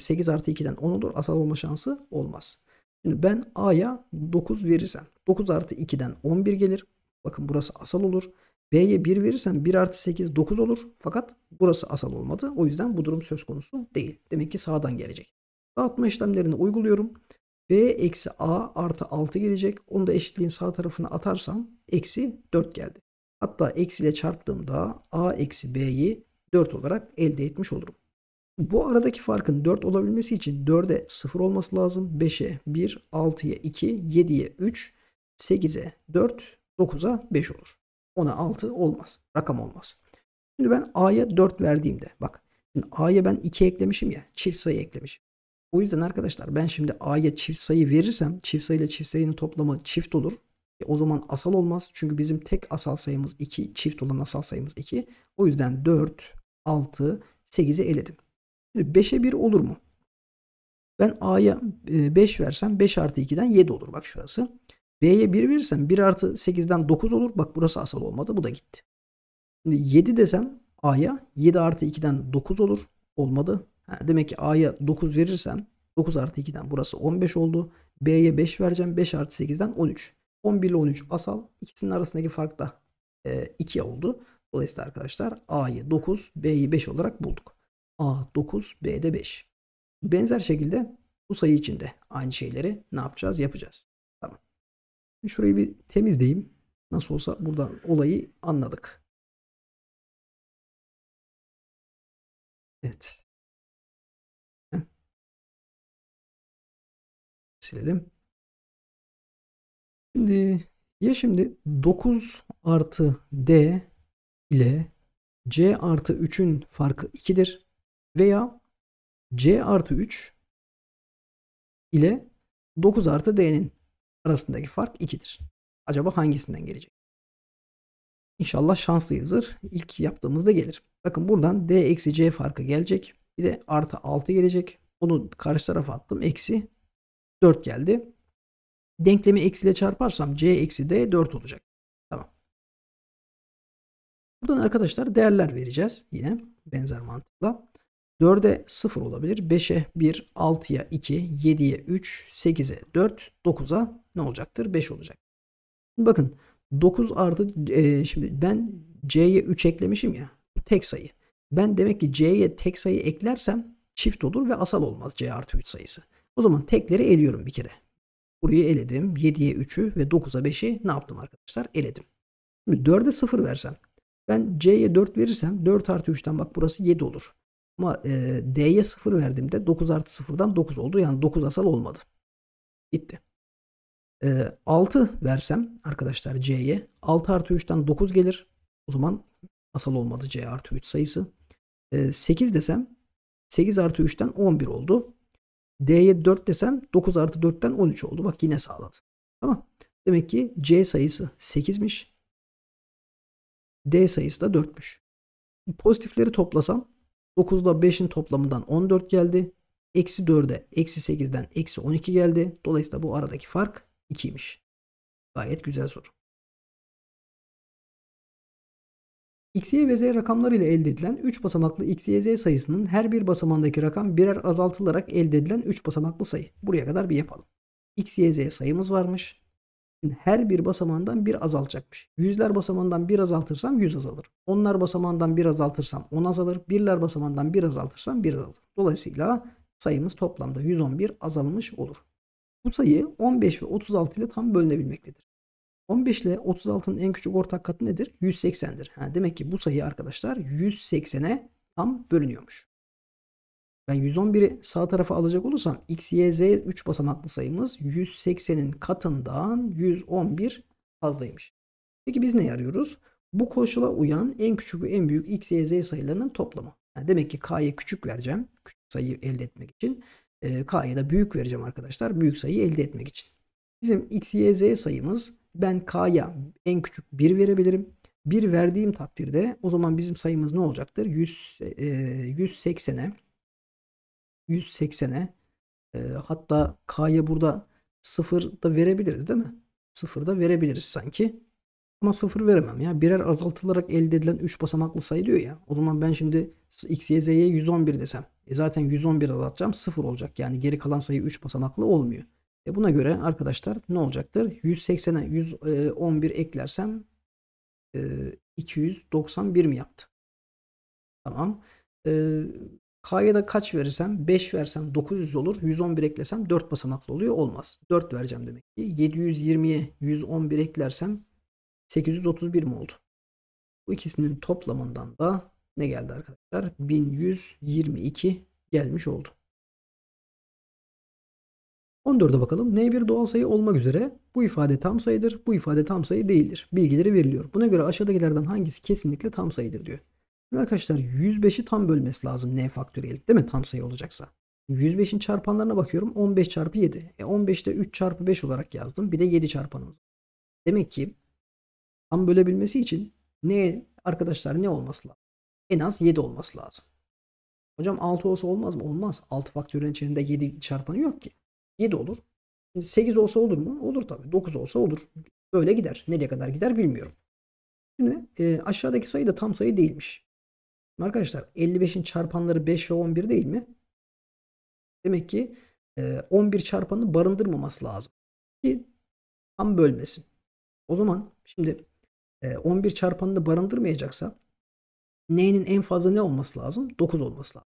8 artı 2'den 10 olur. Asal olma şansı olmaz. Şimdi ben A'ya 9 verirsem 9 artı 2'den 11 gelir. Bakın burası asal olur. B'ye 1 verirsem 1 artı 8 9 olur. Fakat burası asal olmadı. O yüzden bu durum söz konusu değil. Demek ki sağdan gelecek. Dağıtma işlemlerini uyguluyorum. B eksi A artı 6 gelecek. Onu da eşitliğin sağ tarafına atarsam eksi 4 geldi. Hatta eksiyle çarptığımda A eksi B'yi 4 olarak elde etmiş olurum. Bu aradaki farkın 4 olabilmesi için 4'e 0 olması lazım. 5'e 1, 6'ya 2, 7'ye 3, 8'e 4, 9'a 5 olur. 10'a 6 olmaz. Rakam olmaz. Şimdi ben A'ya 4 verdiğimde bak A'ya ben 2 eklemişim ya çift sayı eklemişim. O yüzden arkadaşlar ben şimdi A'ya çift sayı verirsem çift sayı ile çift sayının toplamı çift olur. E o zaman asal olmaz. Çünkü bizim tek asal sayımız 2. Çift olan asal sayımız 2. O yüzden 4, 6, 8'i eledim. 5'e 1 olur mu? Ben A'ya 5 e, versem 5 artı 2'den 7 olur. Bak şurası. B'ye 1 verirsem 1 artı 8'den 9 olur. Bak burası asal olmadı. Bu da gitti. Şimdi 7 desem A'ya 7 artı 2'den 9 olur. Olmadı. Ha, demek ki A'ya 9 verirsem 9 artı 2'den burası 15 oldu. B'ye 5 vereceğim. 5 artı 8'den 13. 11 ile 13 asal. İkisinin arasındaki fark da e, 2 oldu. Dolayısıyla arkadaşlar A'yı 9, B'yi 5 olarak bulduk. A 9, B'de 5. Benzer şekilde bu sayı için de aynı şeyleri ne yapacağız? Yapacağız. Tamam. Şurayı bir temizleyeyim. Nasıl olsa buradan olayı anladık. Evet. Silelim. Şimdi ya şimdi 9 artı D ile C artı 3'ün farkı 2'dir. Veya C artı 3 ile 9 artı D'nin arasındaki fark 2'dir. Acaba hangisinden gelecek? İnşallah şanslıyızdır. İlk yaptığımızda gelir. Bakın buradan D eksi C farkı gelecek. Bir de artı 6 gelecek. Onu karşı tarafa attım. Eksi 4 geldi. Denklemi eksiyle çarparsam C eksi D 4 olacak. Tamam. Buradan arkadaşlar değerler vereceğiz. Yine benzer mantıkla. 4'e 0 olabilir. 5'e 1, 6'ya 2, 7'ye 3, 8'e 4, 9'a ne olacaktır? 5 olacak. Bakın 9 artı e, şimdi ben C'ye 3 eklemişim ya. Tek sayı. Ben demek ki C'ye tek sayı eklersem çift olur ve asal olmaz C artı 3 sayısı. O zaman tekleri eliyorum bir kere. Burayı eledim. 7'ye 3'ü ve 9'a 5'i ne yaptım arkadaşlar? Eledim. Şimdi 4'e 0 versem. Ben C'ye 4 verirsem 4 artı 3'ten bak burası 7 olur. Ama e, D'ye 0 verdiğimde 9 artı 0'dan 9 oldu. Yani 9 asal olmadı. Gitti. E, 6 versem arkadaşlar C'ye 6 artı 3'ten 9 gelir. O zaman asal olmadı C artı 3 sayısı. E, 8 desem 8 artı 3'ten 11 oldu. D'ye 4 desem 9 artı 4'ten 13 oldu. Bak yine sağladı. Tamam. Demek ki C sayısı 8'miş. D sayısı da 4'müş. Pozitifleri toplasam 9 ile 5'in toplamından 14 geldi. Eksi 4'e eksi 8'den eksi 12 geldi. Dolayısıyla bu aradaki fark 2'ymiş. Gayet güzel soru. X, Y ve Z rakamları ile elde edilen 3 basamaklı X, Y, Z sayısının her bir basamandaki rakam birer azaltılarak elde edilen 3 basamaklı sayı. Buraya kadar bir yapalım. X, Y, Z sayımız varmış. Her bir basamağından bir azalacakmış. Yüzler basamağından bir azaltırsam 100 azalır. Onlar basamağından bir azaltırsam 10 azalır. Birler basamağından bir azaltırsam 1 azalır. Dolayısıyla sayımız toplamda 111 azalmış olur. Bu sayı 15 ve 36 ile tam bölünebilmektedir. 15 ile 36'nın en küçük ortak katı nedir? 180'dir. Ha, demek ki bu sayı arkadaşlar 180'e tam bölünüyormuş. Ben 111'i sağ tarafa alacak olursam x, y, z 3 basamaklı sayımız 180'in katından 111 fazlaymış. Peki biz ne arıyoruz? Bu koşula uyan en küçük ve en büyük x, y, z sayılarının toplamı. Yani demek ki k'ya küçük vereceğim. Küçük sayıyı elde etmek için. E, k'ya da büyük vereceğim arkadaşlar. Büyük sayıyı elde etmek için. Bizim x, y, z sayımız ben k'ya en küçük 1 verebilirim. 1 verdiğim takdirde o zaman bizim sayımız ne olacaktır? 100, e, 180'e 180'e e, hatta k'ya burada 0 da verebiliriz değil mi? 0 da verebiliriz sanki. Ama 0 veremem ya. Birer azaltılarak elde edilen 3 basamaklı sayı diyor ya. O zaman ben şimdi x, y, z'ye 111 desem. E zaten 111 azaltacağım 0 olacak. Yani geri kalan sayı 3 basamaklı olmuyor. E buna göre arkadaşlar ne olacaktır? 180'e 111 eklersem e, 291 mi yaptı? Tamam. E, K'ya da kaç verirsem 5 versem 900 olur. 111 eklesem 4 basamaklı oluyor. Olmaz. 4 vereceğim demek ki. 720'ye 111 eklersem 831 mi oldu? Bu ikisinin toplamından da ne geldi arkadaşlar? 1122 gelmiş oldu. 14'e bakalım. N1 doğal sayı olmak üzere bu ifade tam sayıdır. Bu ifade tam sayı değildir. Bilgileri veriliyor. Buna göre aşağıdakilerden hangisi kesinlikle tam sayıdır diyor. Şimdi arkadaşlar 105'i tam bölmesi lazım n faktöriyel değil mi tam sayı olacaksa. 105'in çarpanlarına bakıyorum 15 çarpı 7. E 15'te 3 çarpı 5 olarak yazdım. Bir de 7 çarpanımız. Demek ki tam bölebilmesi için ne arkadaşlar ne olması lazım? En az 7 olması lazım. Hocam 6 olsa olmaz mı? Olmaz. 6 faktörün içinde 7 çarpanı yok ki. 7 olur. 8 olsa olur mu? Olur tabii. 9 olsa olur. Böyle gider. Nereye kadar gider bilmiyorum. Şimdi e, aşağıdaki sayı da tam sayı değilmiş. Arkadaşlar 55'in çarpanları 5 ve 11 değil mi? Demek ki 11 çarpanını barındırmaması lazım. Ki tam bölmesin. O zaman şimdi 11 çarpanını barındırmayacaksa n'nin en fazla ne olması lazım? 9 olması lazım.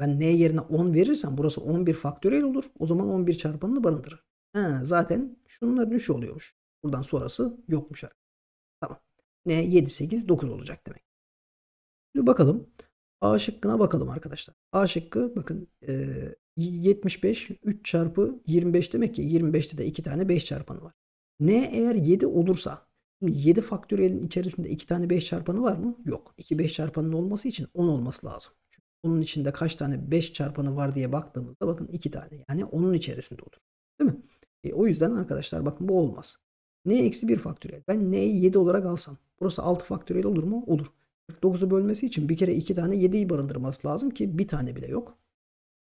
Ben n yerine 10 verirsem burası 11 faktöriyel olur. O zaman 11 çarpanını barındırır. Ha, zaten şunların 3 oluyormuş. Buradan sonrası yokmuş. Tamam. n 7, 8, 9 olacak demek. Şimdi bakalım. A şıkkına bakalım arkadaşlar. A şıkkı bakın e, 75 3 çarpı 25 demek ki 25'te de 2 tane 5 çarpanı var. Ne eğer 7 olursa şimdi 7 faktöriyelin içerisinde 2 tane 5 çarpanı var mı? Yok. 2 5 çarpanın olması için 10 olması lazım. Onun içinde kaç tane 5 çarpanı var diye baktığımızda bakın 2 tane. Yani onun içerisinde olur. Değil mi? E, o yüzden arkadaşlar bakın bu olmaz. n eksi 1 faktöriyel. Ben n'yi 7 olarak alsam. Burası 6 faktöriyel olur mu? Olur. 49'u bölmesi için bir kere 2 tane 7'yi barındırması lazım ki bir tane bile yok.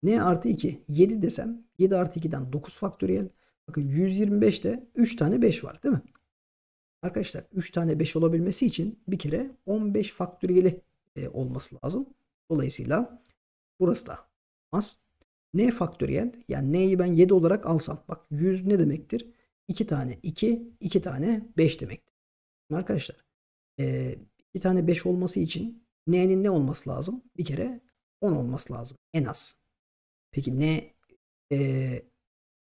n artı 2 7 desem 7 artı 2'den 9 faktöriyel. Bakın 125'te 3 tane 5 var değil mi? Arkadaşlar 3 tane 5 olabilmesi için bir kere 15 faktöriyeli e, olması lazım. Dolayısıyla burası da olmaz. n faktöriyel yani n'yi ben 7 olarak alsam bak 100 ne demektir? 2 tane 2, 2 tane 5 demektir. Arkadaşlar e, 2 tane 5 olması için n'nin ne olması lazım? Bir kere 10 olması lazım en az. Peki n e,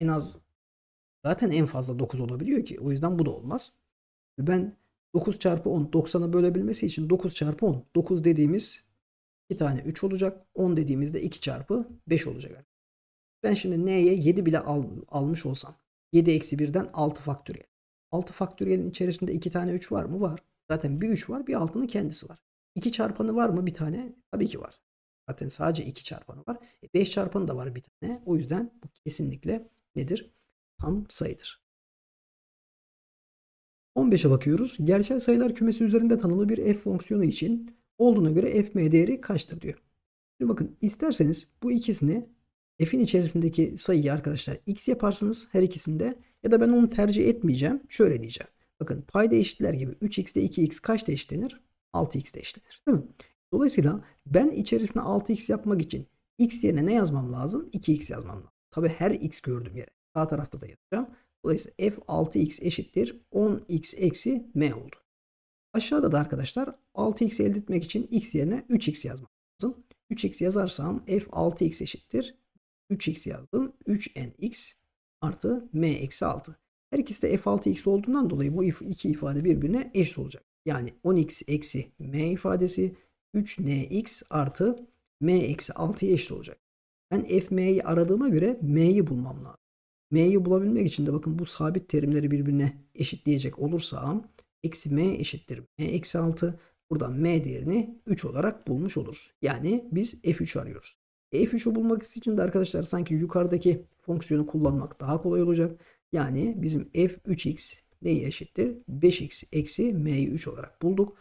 en az zaten en fazla 9 olabiliyor ki. O yüzden bu da olmaz. Ben 9 çarpı 10 90'a bölebilmesi için 9 çarpı 10. 9 dediğimiz 2 tane 3 olacak. 10 dediğimizde 2 çarpı 5 olacak. Ben şimdi n'ye 7 bile al, almış olsam 7 eksi 1'den 6 faktöriyel. 6 faktöriyelin içerisinde 2 tane 3 var mı? Var. Zaten bir 3 var bir altının kendisi var. 2 çarpanı var mı bir tane? Tabii ki var. Zaten sadece 2 çarpanı var. 5 e, çarpanı da var bir tane. O yüzden bu kesinlikle nedir? Tam sayıdır. 15'e bakıyoruz. Gerçel sayılar kümesi üzerinde tanımlı bir f fonksiyonu için olduğuna göre fm değeri kaçtır diyor. Şimdi bakın isterseniz bu ikisini f'in içerisindeki sayıyı arkadaşlar x yaparsınız her ikisinde ya da ben onu tercih etmeyeceğim. Şöyle diyeceğim. Bakın payda eşitler gibi 3x ile 2x kaçta eşitlenir? 6x eşitlenir. Değil mi? Dolayısıyla ben içerisine 6x yapmak için x yerine ne yazmam lazım? 2x yazmam lazım. Tabi her x gördüğüm yere. Sağ tarafta da yazacağım. Dolayısıyla f 6x eşittir 10x eksi m oldu. Aşağıda da arkadaşlar 6x elde etmek için x yerine 3x yazmam lazım. 3x yazarsam f 6x eşittir. 3x yazdım. 3nx artı m eksi 6. Her ikisi de f6x olduğundan dolayı bu iki ifade birbirine eşit olacak. Yani 10x eksi m ifadesi 3nx artı m eksi 6'ya eşit olacak. Ben f m'yi aradığıma göre m'yi bulmam lazım. m'yi bulabilmek için de bakın bu sabit terimleri birbirine eşitleyecek olursam eksi m eşittir m eksi 6. Buradan m değerini 3 olarak bulmuş oluruz. Yani biz f3 arıyoruz. E, f3'ü bulmak için de arkadaşlar sanki yukarıdaki fonksiyonu kullanmak daha kolay olacak. Yani bizim f3x neye eşittir? 5x eksi m'yi 3 olarak bulduk.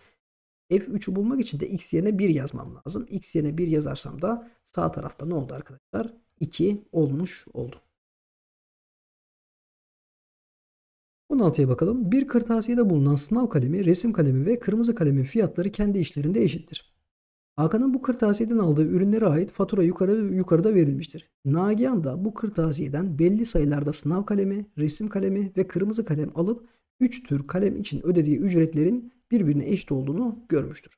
f3'ü bulmak için de x yerine 1 yazmam lazım. x yerine 1 yazarsam da sağ tarafta ne oldu arkadaşlar? 2 olmuş oldu. 16'ya bakalım. Bir kırtasiyede bulunan sınav kalemi, resim kalemi ve kırmızı kalemin fiyatları kendi işlerinde eşittir. Hakan'ın bu kırtasiyeden aldığı ürünlere ait fatura yukarı yukarıda verilmiştir. Nagihan da bu kırtasiyeden belli sayılarda sınav kalemi, resim kalemi ve kırmızı kalem alıp 3 tür kalem için ödediği ücretlerin birbirine eşit olduğunu görmüştür.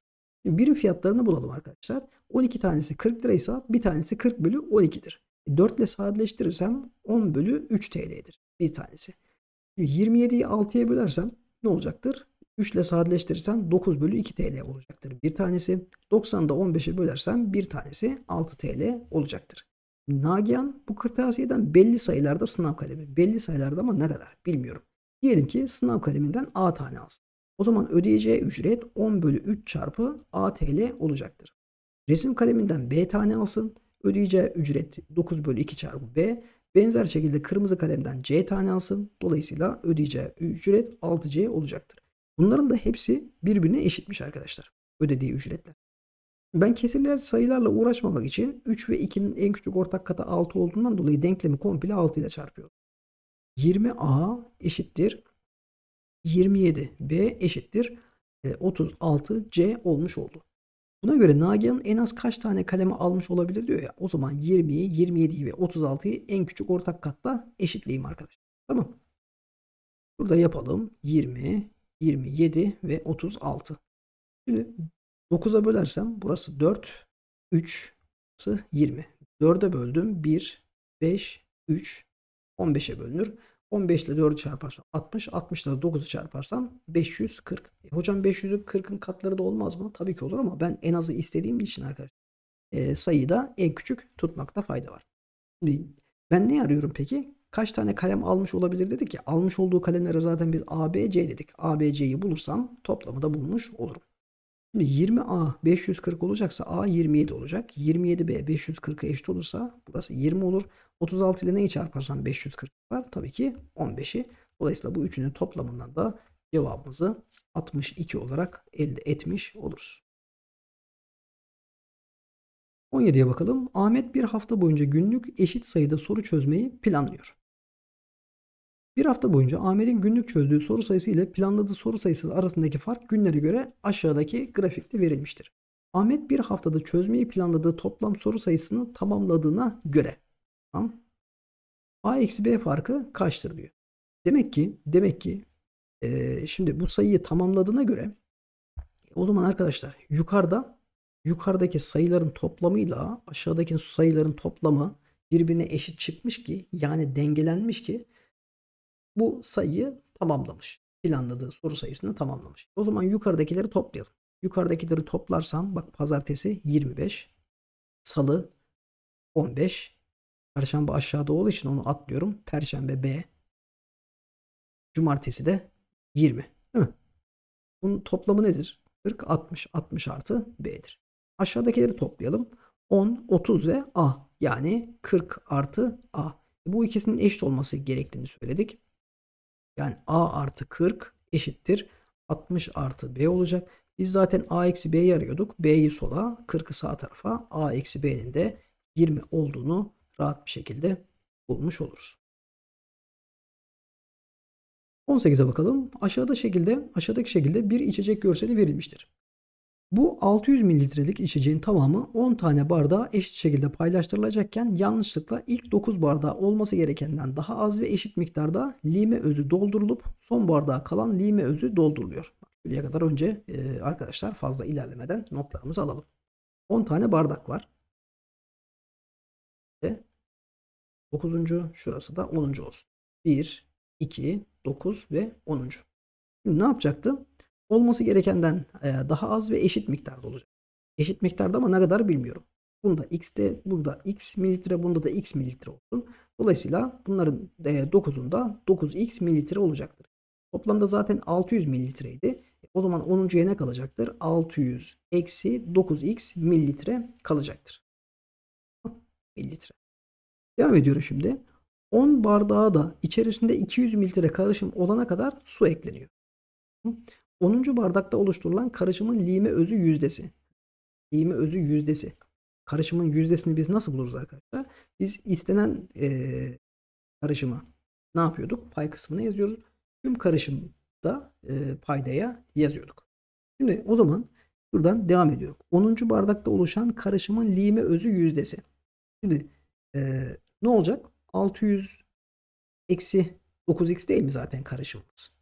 birim fiyatlarını bulalım arkadaşlar. 12 tanesi 40 liraysa bir tanesi 40 bölü 12'dir. 4 e, ile sadeleştirirsem 10 bölü 3 TL'dir bir tanesi. 27'yi 6'ya bölersem ne olacaktır? 3 ile sadeleştirirsem 9 bölü 2 TL olacaktır bir tanesi. 90'da 15'e bölersem bir tanesi 6 TL olacaktır. Nagihan bu kırtasiyeden belli sayılarda sınav kalemi. Belli sayılarda ama ne kadar bilmiyorum. Diyelim ki sınav kaleminden A tane alsın. O zaman ödeyeceği ücret 10 bölü 3 çarpı A TL olacaktır. Resim kaleminden B tane alsın. Ödeyeceği ücret 9 bölü 2 çarpı B. Benzer şekilde kırmızı kalemden C tane alsın. Dolayısıyla ödeyeceği ücret 6C olacaktır. Bunların da hepsi birbirine eşitmiş arkadaşlar. Ödediği ücretler. Ben kesirler sayılarla uğraşmamak için 3 ve 2'nin en küçük ortak katı 6 olduğundan dolayı denklemi komple 6 ile çarpıyorum. 20A eşittir 27B eşittir 36C e, olmuş oldu. Buna göre Nagihan'ın en az kaç tane kaleme almış olabilir diyor ya. O zaman 20'yi, 27'yi ve 36'yı en küçük ortak katta eşitleyeyim arkadaşlar. Tamam. Burada yapalım. 20, 27 ve 36. Şimdi 9'a bölersem burası 4, 3, burası 20. 4'e böldüm 1, 5, 3, 15'e bölünür. 15 ile 4'ü çarparsam 60, 60 ile 9'u çarparsam 540. E, hocam 540'ın katları da olmaz mı? Tabii ki olur ama ben en azı istediğim için arkadaşlar e, sayıyı da en küçük tutmakta fayda var. Ben ne arıyorum peki? kaç tane kalem almış olabilir dedik ya. Almış olduğu kalemlere zaten biz ABC dedik. ABC'yi bulursam toplamı da bulmuş olurum. Şimdi 20A 540 olacaksa A 27 olacak. 27B 540'a eşit olursa burası 20 olur. 36 ile neyi çarparsam 540 var? Tabii ki 15'i. Dolayısıyla bu üçünün toplamından da cevabımızı 62 olarak elde etmiş oluruz. 17'ye bakalım. Ahmet bir hafta boyunca günlük eşit sayıda soru çözmeyi planlıyor. Bir hafta boyunca Ahmet'in günlük çözdüğü soru sayısı ile planladığı soru sayısı arasındaki fark günlere göre aşağıdaki grafikte verilmiştir. Ahmet bir haftada çözmeyi planladığı toplam soru sayısını tamamladığına göre tamam. A eksi B farkı kaçtır diyor. Demek ki demek ki e, şimdi bu sayıyı tamamladığına göre o zaman arkadaşlar yukarıda yukarıdaki sayıların toplamıyla aşağıdaki sayıların toplamı birbirine eşit çıkmış ki yani dengelenmiş ki bu sayıyı tamamlamış. Planladığı soru sayısını tamamlamış. O zaman yukarıdakileri toplayalım. Yukarıdakileri toplarsam bak pazartesi 25, salı 15, perşembe aşağıda olduğu için onu atlıyorum. Perşembe B, cumartesi de 20. Değil mi? Bunun toplamı nedir? 40, 60, 60 artı B'dir. Aşağıdakileri toplayalım. 10, 30 ve A. Yani 40 artı A. Bu ikisinin eşit olması gerektiğini söyledik. Yani A artı 40 eşittir 60 artı B olacak. Biz zaten A eksi B'yi arıyorduk. B'yi sola 40'ı sağ tarafa A eksi B'nin de 20 olduğunu rahat bir şekilde bulmuş oluruz. 18'e bakalım. Aşağıda şekilde, aşağıdaki şekilde bir içecek görseli verilmiştir. Bu 600 mililitrelik içeceğin tamamı 10 tane bardağa eşit şekilde paylaştırılacakken yanlışlıkla ilk 9 bardağı olması gerekenden daha az ve eşit miktarda lime özü doldurulup son bardağa kalan lime özü dolduruluyor. Buraya kadar önce e, arkadaşlar fazla ilerlemeden notlarımızı alalım. 10 tane bardak var. Ve 9. şurası da 10. olsun. 1, 2, 9 ve 10. Şimdi ne yapacaktı? Olması gerekenden daha az ve eşit miktarda olacak. Eşit miktarda ama ne kadar bilmiyorum. Bunda x'te bunda x mililitre bunda da x mililitre olsun. Dolayısıyla bunların 9'unda 9x mililitre olacaktır. Toplamda zaten 600 mililitreydi. O zaman 10. ne kalacaktır? 600 eksi 9x mililitre kalacaktır. Mililitre. Devam ediyorum şimdi. 10 bardağa da içerisinde 200 mililitre karışım olana kadar su ekleniyor. 10. bardakta oluşturulan karışımın lime özü yüzdesi. Lime özü yüzdesi. Karışımın yüzdesini biz nasıl buluruz arkadaşlar? Biz istenen e, karışımı ne yapıyorduk? Pay kısmına yazıyoruz. Tüm karışımda e, paydaya yazıyorduk. Şimdi o zaman buradan devam ediyorum. 10. bardakta oluşan karışımın lime özü yüzdesi. Şimdi e, ne olacak? 600 eksi 9x değil mi zaten karışımımız?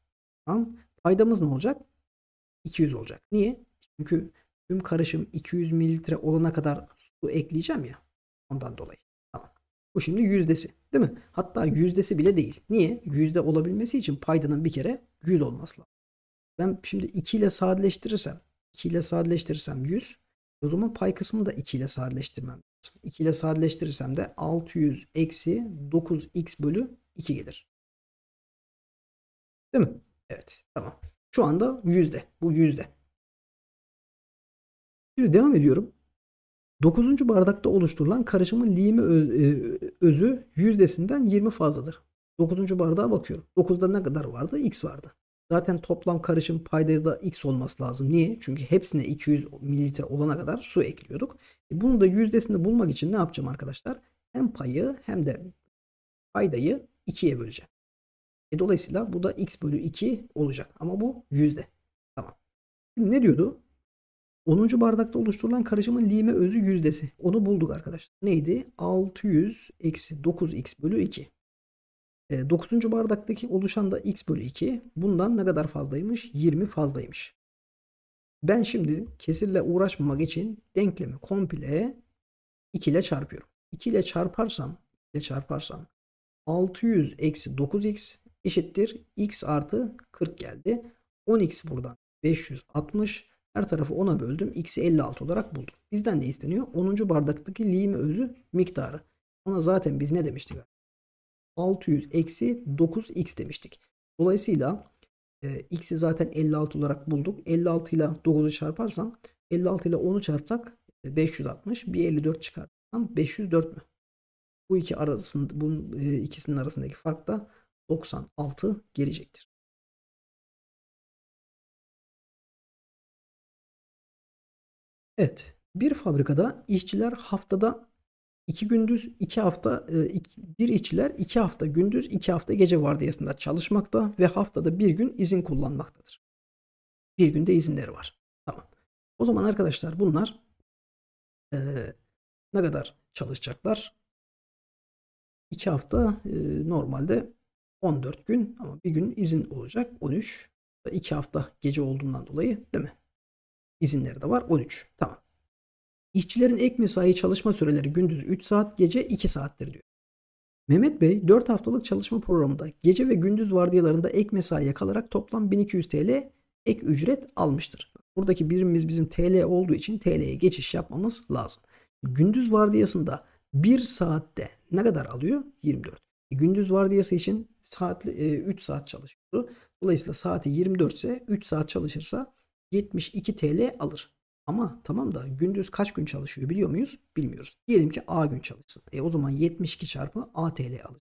Tamam. Paydamız ne olacak? 200 olacak. Niye? Çünkü tüm karışım 200 mililitre olana kadar su ekleyeceğim ya. Ondan dolayı. Tamam. Bu şimdi yüzdesi. Değil mi? Hatta yüzdesi bile değil. Niye? Yüzde olabilmesi için paydanın bir kere 100 olması lazım. Ben şimdi 2 ile sadeleştirirsem 2 ile sadeleştirirsem 100 o zaman pay kısmını da 2 ile sadeleştirmem lazım. 2 ile sadeleştirirsem de 600 eksi 9x bölü 2 gelir. Değil mi? Evet. Tamam. Şu anda yüzde. Bu yüzde. Şimdi devam ediyorum. 9. bardakta oluşturulan karışımın lime e, özü yüzdesinden 20 fazladır. 9. bardağa bakıyorum. 9'da ne kadar vardı? X vardı. Zaten toplam karışım payda da X olması lazım. Niye? Çünkü hepsine 200 mililitre olana kadar su ekliyorduk. E bunu da yüzdesini bulmak için ne yapacağım arkadaşlar? Hem payı hem de paydayı 2'ye böleceğim. E dolayısıyla bu da x bölü 2 olacak. Ama bu yüzde. Tamam. Şimdi ne diyordu? 10. bardakta oluşturulan karışımın lime özü yüzdesi. Onu bulduk arkadaşlar. Neydi? 600 eksi 9x bölü 2. E, 9. bardaktaki oluşan da x bölü 2. Bundan ne kadar fazlaymış? 20 fazlaymış. Ben şimdi kesirle uğraşmamak için denklemi komple 2 ile çarpıyorum. 2 ile çarparsam, ile çarparsam 600 eksi 9x eşittir x artı 40 geldi. 10x buradan 560 her tarafı 10'a böldüm. X'i 56 olarak buldum. Bizden ne isteniyor? 10. bardaktaki lime özü miktarı. Ona zaten biz ne demiştik? 600 eksi 9x demiştik. Dolayısıyla e, x'i zaten 56 olarak bulduk. 56 ile 9'u çarparsam 56 ile 10'u çarpsak 560. Bir 54 çıkartsam 504 mü? Bu iki arasında bunun e, ikisinin arasındaki fark da 96 gelecektir. Evet. Bir fabrikada işçiler haftada 2 gündüz 2 hafta e, bir işçiler 2 hafta gündüz 2 hafta gece vardiyasında çalışmakta ve haftada bir gün izin kullanmaktadır. Bir günde izinleri var. Tamam. O zaman arkadaşlar bunlar e, ne kadar çalışacaklar? 2 hafta e, normalde 14 gün ama bir gün izin olacak 13. 2 hafta gece olduğundan dolayı değil mi? İzinleri de var 13. Tamam. İşçilerin ek mesai çalışma süreleri gündüz 3 saat, gece 2 saattir diyor. Mehmet Bey 4 haftalık çalışma programında gece ve gündüz vardiyalarında ek mesai kalarak toplam 1200 TL ek ücret almıştır. Buradaki birimimiz bizim TL olduğu için TL'ye geçiş yapmamız lazım. Gündüz vardiyasında 1 saatte ne kadar alıyor? 24. E, gündüz vardiyası için saatli, e, 3 saat çalışıyordu. Dolayısıyla saati 24 ise 3 saat çalışırsa 72 TL alır. Ama tamam da gündüz kaç gün çalışıyor biliyor muyuz? Bilmiyoruz. Diyelim ki A gün çalışsın. E o zaman 72 çarpı A TL alır.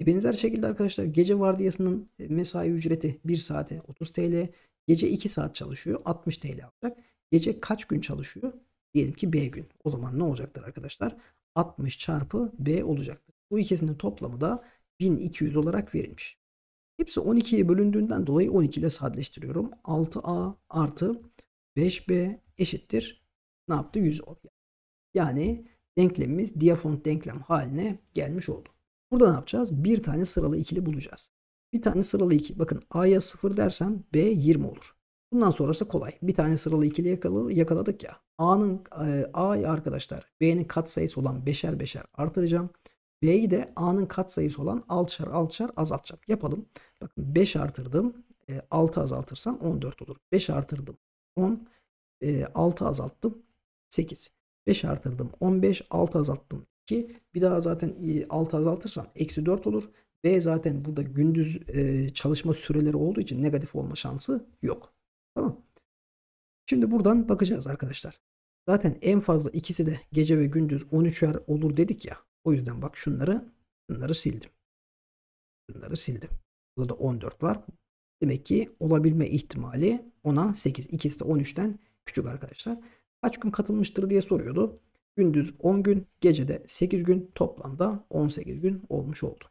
E benzer şekilde arkadaşlar gece vardiyasının e, mesai ücreti 1 saate 30 TL. Gece 2 saat çalışıyor 60 TL alacak. Gece kaç gün çalışıyor? Diyelim ki B gün. O zaman ne olacaktır arkadaşlar? 60 çarpı B olacaktır. Bu ikisinin toplamı da 1200 olarak verilmiş. Hepsi 12'ye bölündüğünden dolayı 12 ile sadeleştiriyorum. 6A artı 5B eşittir. Ne yaptı? 100 oldu. Yani denklemimiz diafont denklem haline gelmiş oldu. Burada ne yapacağız? Bir tane sıralı ikili bulacağız. Bir tane sıralı iki. Bakın A'ya 0 dersem B 20 olur. Bundan sonrası kolay. Bir tane sıralı ikili yakaladık ya. A'nın e, A arkadaşlar B'nin katsayısı olan beşer beşer artıracağım. B'yi de A'nın katsayısı olan altışar altışar azaltacağım. Yapalım. Bakın 5 artırdım. 6 e, azaltırsam 14 olur. 5 artırdım. 10 6 azalttım 8. 5 artırdım 15 6 azalttım 2. Bir daha zaten 6 azaltırsam eksi 4 olur. B zaten burada gündüz çalışma süreleri olduğu için negatif olma şansı yok. Tamam. Şimdi buradan bakacağız arkadaşlar. Zaten en fazla ikisi de gece ve gündüz 13'er olur dedik ya. O yüzden bak şunları şunları sildim. Şunları sildim. Burada da 14 var. Demek ki olabilme ihtimali 10'a 8. İkisi de 13'ten küçük arkadaşlar. Kaç gün katılmıştır diye soruyordu. Gündüz 10 gün, gecede 8 gün, toplamda 18 gün olmuş oldu.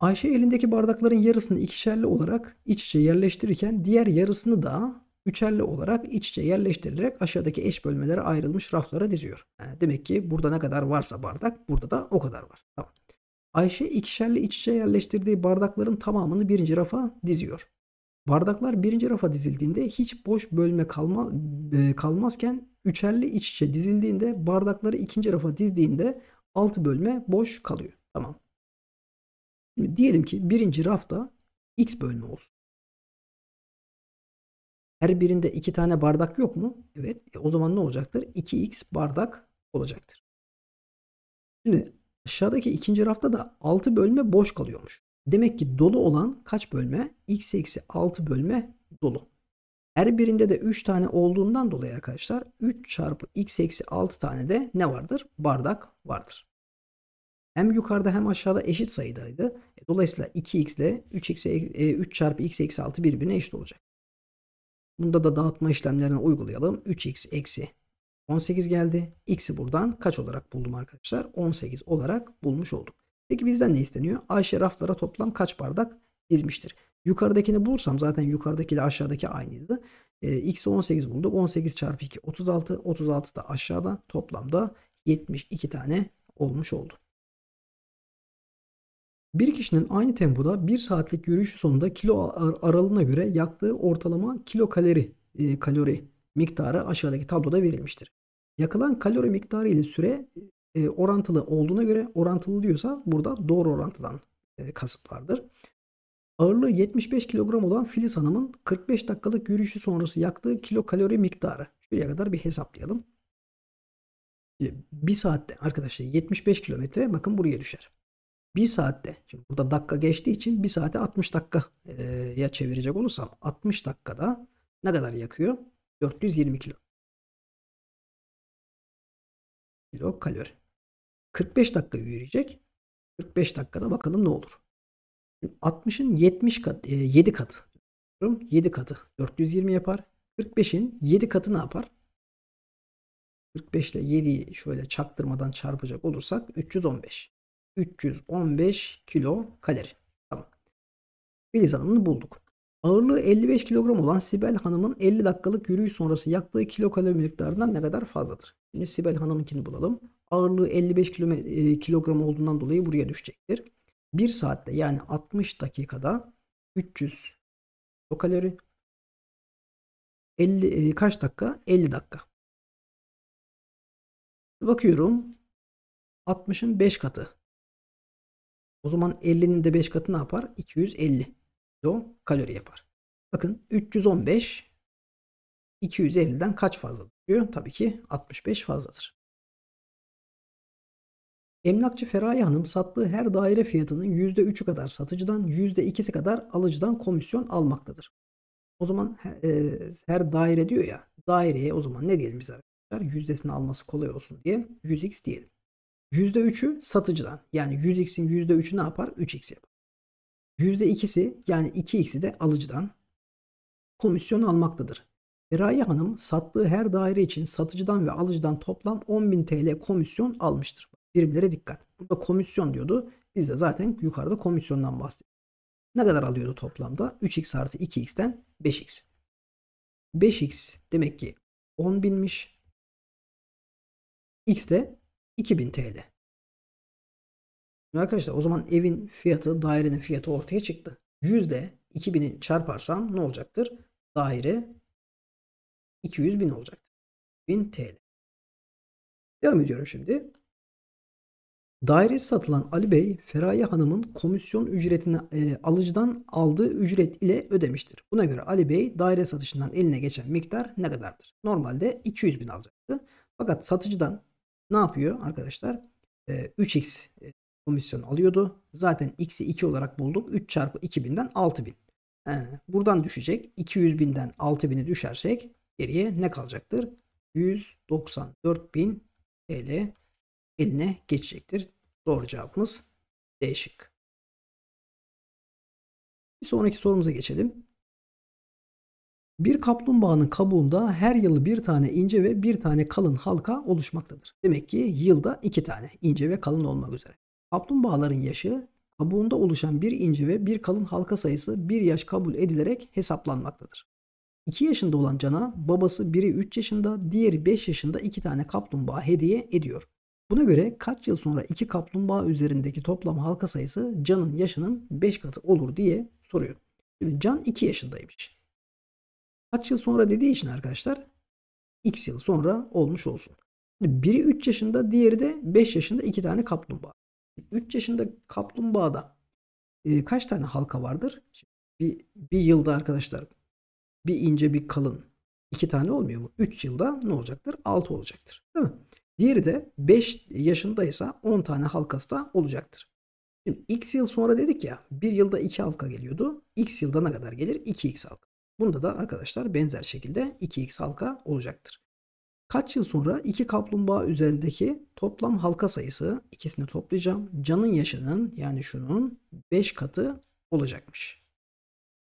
Ayşe elindeki bardakların yarısını ikişerli olarak iç içe yerleştirirken diğer yarısını da üçerli olarak iç içe yerleştirilerek aşağıdaki eş bölmelere ayrılmış raflara diziyor. Yani demek ki burada ne kadar varsa bardak burada da o kadar var. Tamam. Ayşe ikişerli iç içe yerleştirdiği bardakların tamamını birinci rafa diziyor. Bardaklar birinci rafa dizildiğinde hiç boş bölme kalma, e, kalmazken üçerli iç içe dizildiğinde bardakları ikinci rafa dizdiğinde altı bölme boş kalıyor. Tamam. Şimdi diyelim ki birinci rafta x bölme olsun. Her birinde iki tane bardak yok mu? Evet. E o zaman ne olacaktır? 2x bardak olacaktır. Şimdi aşağıdaki ikinci rafta da 6 bölme boş kalıyormuş. Demek ki dolu olan kaç bölme? x eksi 6 bölme dolu. Her birinde de 3 tane olduğundan dolayı arkadaşlar 3 çarpı x eksi 6 tane de ne vardır? Bardak vardır. Hem yukarıda hem aşağıda eşit sayıdaydı. E, dolayısıyla 2x ile 3, x, 3 çarpı x eksi 6 birbirine eşit olacak. Bunda da dağıtma işlemlerini uygulayalım. 3x eksi 18 geldi. X'i buradan kaç olarak buldum arkadaşlar? 18 olarak bulmuş olduk. Peki bizden ne isteniyor? Ayşe raflara toplam kaç bardak dizmiştir? Yukarıdakini bulursam zaten yukarıdaki ile aşağıdaki aynıydı. E, X'i 18 bulduk. 18 çarpı 2 36. 36 da aşağıda toplamda 72 tane olmuş oldu. Bir kişinin aynı tempoda 1 saatlik yürüyüşü sonunda kilo aralığına göre yaktığı ortalama kilo kalori, e, kalori miktarı aşağıdaki tabloda verilmiştir. Yakılan kalori miktarı ile süre e, orantılı olduğuna göre orantılı diyorsa burada doğru orantıdan e, kasıt vardır. Ağırlığı 75 kilogram olan Filiz Hanım'ın 45 dakikalık yürüyüşü sonrası yaktığı kilo kalori miktarı. Şuraya kadar bir hesaplayalım. Bir saatte arkadaşlar 75 kilometre bakın buraya düşer. Bir saatte şimdi burada dakika geçtiği için bir saate 60 dakika e, ya çevirecek olursam 60 dakikada ne kadar yakıyor? 420 kilo. Kilo kalori. 45 dakika yürüyecek. 45 dakikada bakalım ne olur. 60'ın 70 kat, e, 7 katı. 7 katı 420 yapar. 45'in 7 katı ne yapar? 45 ile 7'yi şöyle çaktırmadan çarpacak olursak 315. 315 kilo kalori. Tamam. Filiz Hanım'ını bulduk. Ağırlığı 55 kilogram olan Sibel Hanım'ın 50 dakikalık yürüyüş sonrası yaktığı kilokalori miktarından ne kadar fazladır? Şimdi Sibel Hanım'ınkini bulalım. Ağırlığı 55 kilo, e, kilogram olduğundan dolayı buraya düşecektir. 1 saatte yani 60 dakikada 300 kalori 50 e, kaç dakika? 50 dakika. Bakıyorum 60'ın 5 katı. O zaman 50'nin de 5 katı ne yapar? 250 kilo kalori yapar. Bakın 315 250'den kaç fazladır diyor. Tabii ki 65 fazladır. Emlakçı Feraye Hanım sattığı her daire fiyatının %3'ü kadar satıcıdan %2'si kadar alıcıdan komisyon almaktadır. O zaman e, her daire diyor ya daireye o zaman ne diyelim biz arkadaşlar yüzdesini alması kolay olsun diye 100x diyelim. %3'ü satıcıdan yani 100x'in %3'ü ne yapar? 3x yapar. %2'si yani 2x'i de alıcıdan komisyon almaktadır. Feraye Hanım sattığı her daire için satıcıdan ve alıcıdan toplam 10.000 TL komisyon almıştır. Birimlere dikkat. Burada komisyon diyordu. Biz de zaten yukarıda komisyondan bahsediyoruz. Ne kadar alıyordu toplamda? 3x artı 2x'ten 5x. 5x demek ki 10.000'miş. X de 2000 TL. Arkadaşlar o zaman evin fiyatı, dairenin fiyatı ortaya çıktı. Yüzde 2000'i çarparsam ne olacaktır? Daire 200 bin olacaktır. 1000 TL. Devam ediyorum şimdi. Dairesi satılan Ali Bey, Feraye Hanım'ın komisyon ücretini e, alıcıdan aldığı ücret ile ödemiştir. Buna göre Ali Bey daire satışından eline geçen miktar ne kadardır? Normalde 200 bin alacaktı. Fakat satıcıdan ne yapıyor arkadaşlar? E, 3x e, komisyon alıyordu. Zaten x'i 2 olarak bulduk. 3 çarpı 2000'den 6000. Yani buradan düşecek. 200 binden 6000'i düşersek geriye ne kalacaktır? 194 bin TL eline geçecektir. Doğru cevabımız D şık. Bir sonraki sorumuza geçelim. Bir kaplumbağanın kabuğunda her yıl bir tane ince ve bir tane kalın halka oluşmaktadır. Demek ki yılda iki tane ince ve kalın olmak üzere. Kaplumbağaların yaşı kabuğunda oluşan bir ince ve bir kalın halka sayısı bir yaş kabul edilerek hesaplanmaktadır. 2 yaşında olan Can'a babası biri 3 yaşında, diğeri 5 yaşında 2 tane kaplumbağa hediye ediyor. Buna göre kaç yıl sonra iki kaplumbağa üzerindeki toplam halka sayısı Can'ın yaşının 5 katı olur diye soruyor. Şimdi Can 2 yaşındaymış. Kaç yıl sonra dediği için arkadaşlar x yıl sonra olmuş olsun. Biri 3 yaşında diğeri de 5 yaşında iki tane kaplumbağa. 3 yaşında kaplumbağada e, kaç tane halka vardır? Bir, bir yılda arkadaşlar bir ince bir kalın iki tane olmuyor mu? 3 yılda ne olacaktır? 6 olacaktır. Değil mi? Diğeri de 5 yaşındaysa 10 tane halkası da olacaktır. Şimdi x yıl sonra dedik ya bir yılda 2 halka geliyordu. X yılda ne kadar gelir? 2x halka. Bunda da arkadaşlar benzer şekilde 2x halka olacaktır. Kaç yıl sonra iki kaplumbağa üzerindeki toplam halka sayısı ikisini toplayacağım. Canın yaşının yani şunun 5 katı olacakmış.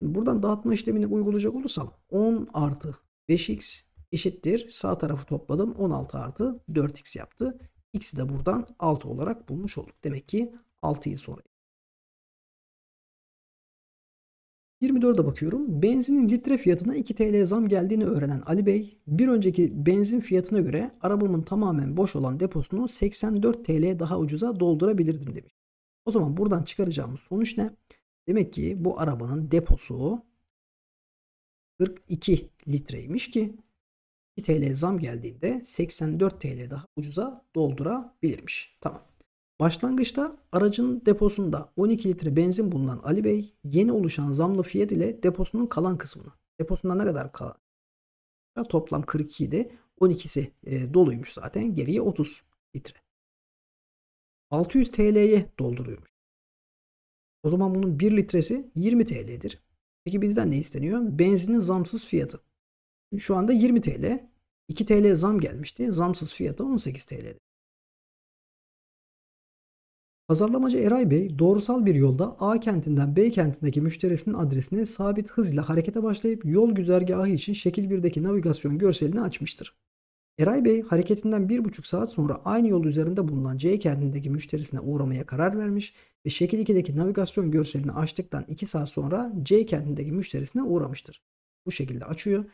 Buradan dağıtma işlemini uygulayacak olursam 10 artı 5x eşittir. Sağ tarafı topladım. 16 artı 4x yaptı. X'i de buradan 6 olarak bulmuş olduk. Demek ki 6 yıl sonra. 24'e bakıyorum. Benzinin litre fiyatına 2 TL zam geldiğini öğrenen Ali Bey, bir önceki benzin fiyatına göre arabamın tamamen boş olan deposunu 84 TL daha ucuza doldurabilirdim demiş. O zaman buradan çıkaracağımız sonuç ne? Demek ki bu arabanın deposu 42 litreymiş ki 2 TL zam geldiğinde 84 TL daha ucuza doldurabilirmiş. Tamam. Başlangıçta aracın deposunda 12 litre benzin bulunan Ali Bey yeni oluşan zamlı fiyat ile deposunun kalan kısmını deposunda ne kadar kalan toplam 42 idi 12'si e, doluymuş zaten geriye 30 litre 600 TL'ye dolduruyormuş. O zaman bunun 1 litresi 20 TL'dir. Peki bizden ne isteniyor? Benzinin zamsız fiyatı. Şu anda 20 TL. 2 TL zam gelmişti. Zamsız fiyatı 18 TL'di. Pazarlamacı Eray Bey doğrusal bir yolda A kentinden B kentindeki müşterisinin adresine sabit hız ile harekete başlayıp yol güzergahı için şekil 1'deki navigasyon görselini açmıştır. Eray Bey hareketinden 1,5 saat sonra aynı yol üzerinde bulunan C kentindeki müşterisine uğramaya karar vermiş ve şekil 2'deki navigasyon görselini açtıktan 2 saat sonra C kentindeki müşterisine uğramıştır. Bu şekilde açıyor.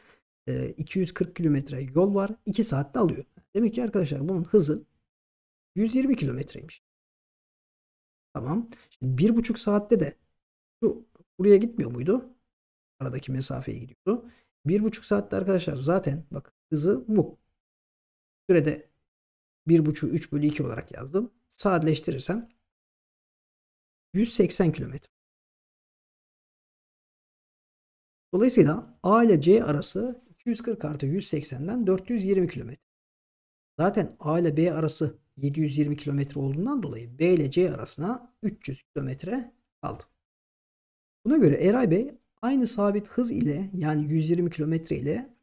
240 kilometre yol var. 2 saatte alıyor. Demek ki arkadaşlar bunun hızı 120 kilometreymiş. Tamam. Şimdi bir buçuk saatte de şu buraya gitmiyor muydu? Aradaki mesafeye gidiyordu. Bir buçuk saatte arkadaşlar zaten bak hızı bu. Sürede bir buçuk 3 bölü 2 olarak yazdım. Sadeleştirirsem 180 kilometre. Dolayısıyla A ile C arası 240 artı 180'den 420 kilometre. Zaten A ile B arası 720 kilometre olduğundan dolayı B ile C arasına 300 kilometre kaldı. Buna göre Eray Bey aynı sabit hız ile yani 120 kilometre ile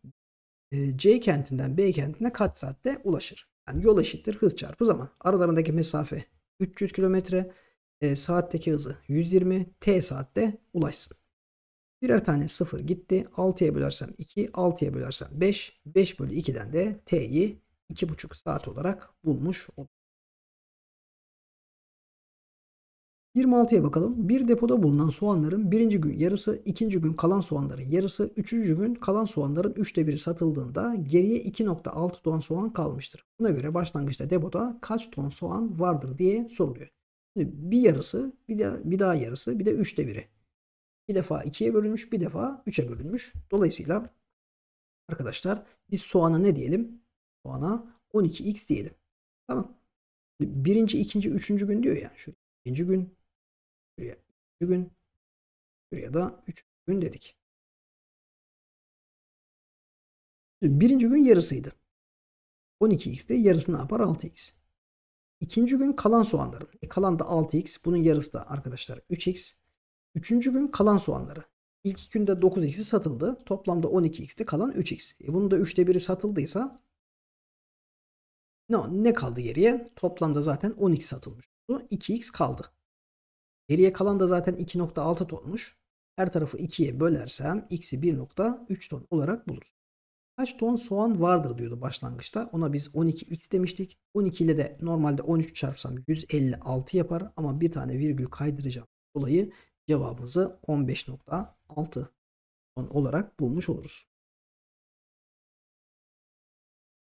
e, C kentinden B kentine kaç saatte ulaşır? Yani yol eşittir hız çarpı zaman. Aralarındaki mesafe 300 kilometre, e, saatteki hızı 120, T saatte ulaşsın. Birer tane sıfır gitti. 6'ya bölersem 2, 6'ya bölersem 5. 5 bölü 2'den de T'yi 2,5 saat olarak bulmuş olduk. 26'ya bakalım. Bir depoda bulunan soğanların birinci gün yarısı, ikinci gün kalan soğanların yarısı, üçüncü gün kalan soğanların üçte biri satıldığında geriye 2.6 ton soğan kalmıştır. Buna göre başlangıçta depoda kaç ton soğan vardır diye soruluyor. Şimdi bir yarısı, bir, de, bir daha yarısı, bir de üçte biri. Bir defa ikiye bölünmüş, bir defa üçe bölünmüş. Dolayısıyla arkadaşlar biz soğana ne diyelim? Soğana 12x diyelim. Tamam. Birinci, ikinci, üçüncü gün diyor ya. Şu birinci gün, şuraya üçüncü gün, şuraya da üç gün dedik. Birinci gün yarısıydı. 12x de yarısı ne yapar? 6x. İkinci gün kalan soğanların. E kalan da 6x. Bunun yarısı da arkadaşlar 3x. Üçüncü gün kalan soğanları. İlk iki günde 9x'i satıldı. Toplamda 12x'ti kalan 3x. E bunun da 3'te biri satıldıysa ne, ne kaldı geriye? Toplamda zaten 10x satılmış oldu. 2x kaldı. Geriye kalan da zaten 2.6 tonmuş. Her tarafı 2'ye bölersem x'i 1.3 ton olarak buluruz. Kaç ton soğan vardır diyordu başlangıçta. Ona biz 12x demiştik. 12 ile de normalde 13 çarpsam 156 yapar. Ama bir tane virgül kaydıracağım dolayı cevabımızı 15.6 ton olarak bulmuş oluruz.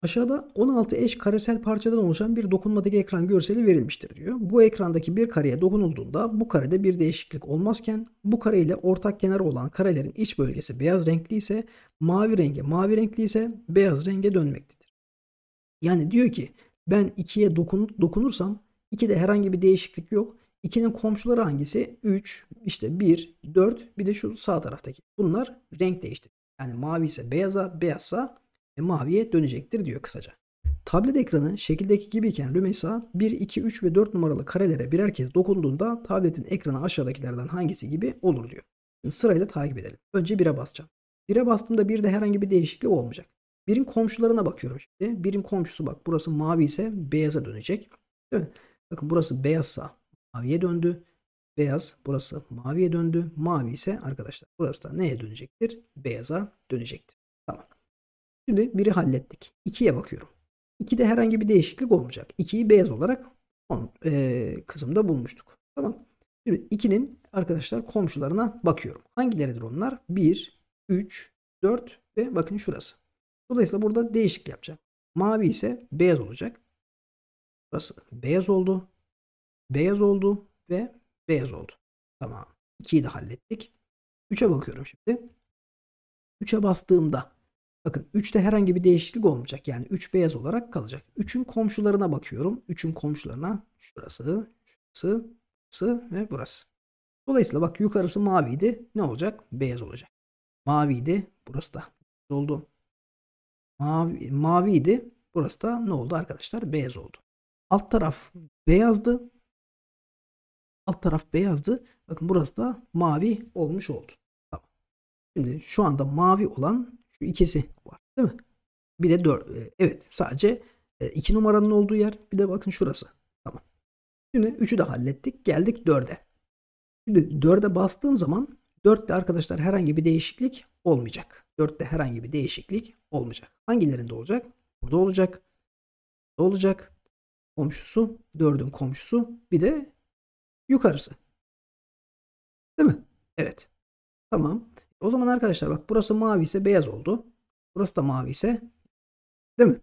Aşağıda 16 eş karesel parçadan oluşan bir dokunmatik ekran görseli verilmiştir diyor. Bu ekrandaki bir kareye dokunulduğunda bu karede bir değişiklik olmazken bu kare ile ortak kenarı olan karelerin iç bölgesi beyaz renkli ise mavi renge mavi renkli ise beyaz renge dönmektedir. Yani diyor ki ben 2'ye dokun, dokunursam 2'de herhangi bir değişiklik yok. 2'nin komşuları hangisi? 3, işte 1, 4 bir de şu sağ taraftaki. Bunlar renk değişti. Yani mavi ise beyaza, beyazsa maviye dönecektir diyor kısaca. Tablet ekranı şekildeki gibiyken Rümeysa 1, 2, 3 ve 4 numaralı karelere birer kez dokunduğunda tabletin ekranı aşağıdakilerden hangisi gibi olur diyor. Şimdi sırayla takip edelim. Önce 1'e basacağım. 1'e bastığımda 1'de herhangi bir değişiklik olmayacak. Birin komşularına bakıyorum şimdi. Birin komşusu bak burası mavi ise beyaza dönecek. Değil mi? Bakın burası beyazsa maviye döndü. Beyaz burası maviye döndü. Mavi ise arkadaşlar burası da neye dönecektir? Beyaza dönecektir. Tamam. Şimdi biri hallettik. 2'ye bakıyorum. 2'de herhangi bir değişiklik olmayacak. 2'yi beyaz olarak son e, kısımda bulmuştuk. Tamam. Şimdi 2'nin arkadaşlar komşularına bakıyorum. Hangileridir onlar? 1, 3, 4 ve bakın şurası. Dolayısıyla burada değişiklik yapacağım. Mavi ise beyaz olacak. Burası beyaz oldu. Beyaz oldu ve beyaz oldu. Tamam. 2'yi de hallettik. 3'e bakıyorum şimdi. 3'e bastığımda bakın 3'te herhangi bir değişiklik olmayacak. Yani 3 beyaz olarak kalacak. 3'ün komşularına bakıyorum. 3'ün komşularına şurası, şurası, şurası ve burası. Dolayısıyla bak yukarısı maviydi. Ne olacak? Beyaz olacak. Maviydi. Burası da oldu. Mavi, maviydi. Burası da ne oldu arkadaşlar? Beyaz oldu. Alt taraf beyazdı. Alt taraf beyazdı. Bakın burası da mavi olmuş oldu. Tamam. Şimdi şu anda mavi olan şu ikisi var. Değil mi? Bir de 4. E, evet sadece 2 e, numaranın olduğu yer. Bir de bakın şurası. Tamam. Şimdi 3'ü de hallettik. Geldik 4'e. Şimdi 4'e bastığım zaman 4'te arkadaşlar herhangi bir değişiklik olmayacak. 4'te herhangi bir değişiklik olmayacak. Hangilerinde olacak? Burada olacak. Burada olacak. Komşusu, 4'ün komşusu, bir de yukarısı. Değil mi? Evet. Tamam. O zaman arkadaşlar bak burası mavi ise beyaz oldu. Burası da mavi ise değil mi?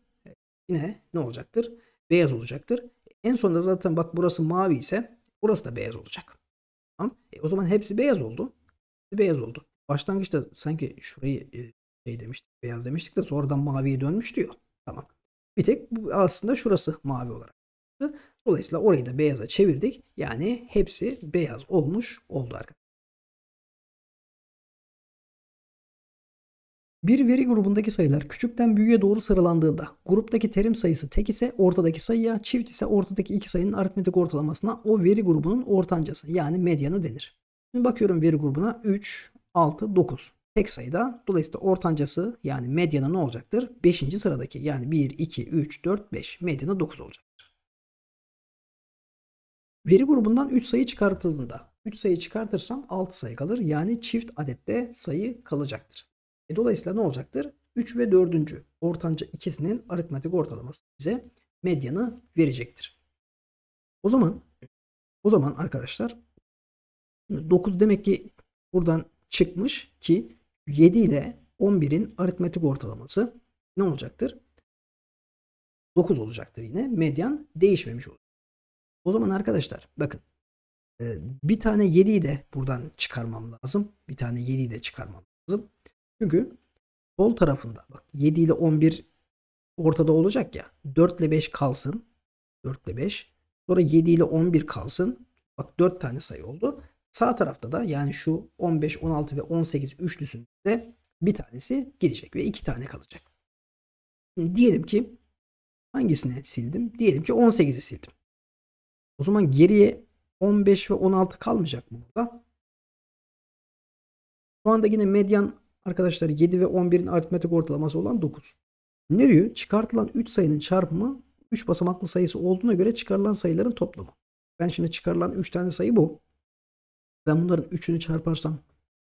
Yine ne olacaktır? Beyaz olacaktır. En sonunda zaten bak burası mavi ise burası da beyaz olacak. Tamam. E, o zaman hepsi beyaz oldu. Hepsi beyaz oldu. Başlangıçta sanki şurayı e, şey demiştik, beyaz demiştik de sonradan maviye dönmüş diyor. Tamam. Bir tek bu aslında şurası mavi olarak. Dolayısıyla orayı da beyaza çevirdik. Yani hepsi beyaz olmuş oldu arkadaşlar. Bir veri grubundaki sayılar küçükten büyüğe doğru sıralandığında gruptaki terim sayısı tek ise ortadaki sayıya, çift ise ortadaki iki sayının aritmetik ortalamasına o veri grubunun ortancası yani medyanı denir. Şimdi bakıyorum veri grubuna 3, 6, 9. Tek sayıda dolayısıyla ortancası yani medyanı ne olacaktır? 5. sıradaki yani 1, 2, 3, 4, 5 medyanı 9 olacaktır. Veri grubundan 3 sayı çıkartıldığında 3 sayı çıkartırsam 6 sayı kalır yani çift adette sayı kalacaktır. E dolayısıyla ne olacaktır? 3 ve 4. ortanca ikisinin aritmetik ortalaması bize medyanı verecektir. O zaman o zaman arkadaşlar 9 demek ki buradan çıkmış ki 7 ile 11'in aritmetik ortalaması ne olacaktır? 9 olacaktır yine. Medyan değişmemiş olur. O zaman arkadaşlar bakın bir tane 7'yi de buradan çıkarmam lazım. Bir tane 7'yi de çıkarmam lazım. Çünkü sol tarafında bak 7 ile 11 ortada olacak ya. 4 ile 5 kalsın. 4 ile 5. Sonra 7 ile 11 kalsın. Bak 4 tane sayı oldu. Sağ tarafta da yani şu 15, 16 ve 18 üçlüsünde bir tanesi gidecek ve iki tane kalacak. Şimdi diyelim ki hangisini sildim? Diyelim ki 18'i sildim. O zaman geriye 15 ve 16 kalmayacak mı burada? Şu anda yine medyan arkadaşlar 7 ve 11'in aritmetik ortalaması olan 9. Ne diyor? Çıkartılan 3 sayının çarpımı 3 basamaklı sayısı olduğuna göre çıkarılan sayıların toplamı. Ben şimdi çıkarılan 3 tane sayı bu. Ben bunların 3'ünü çarparsam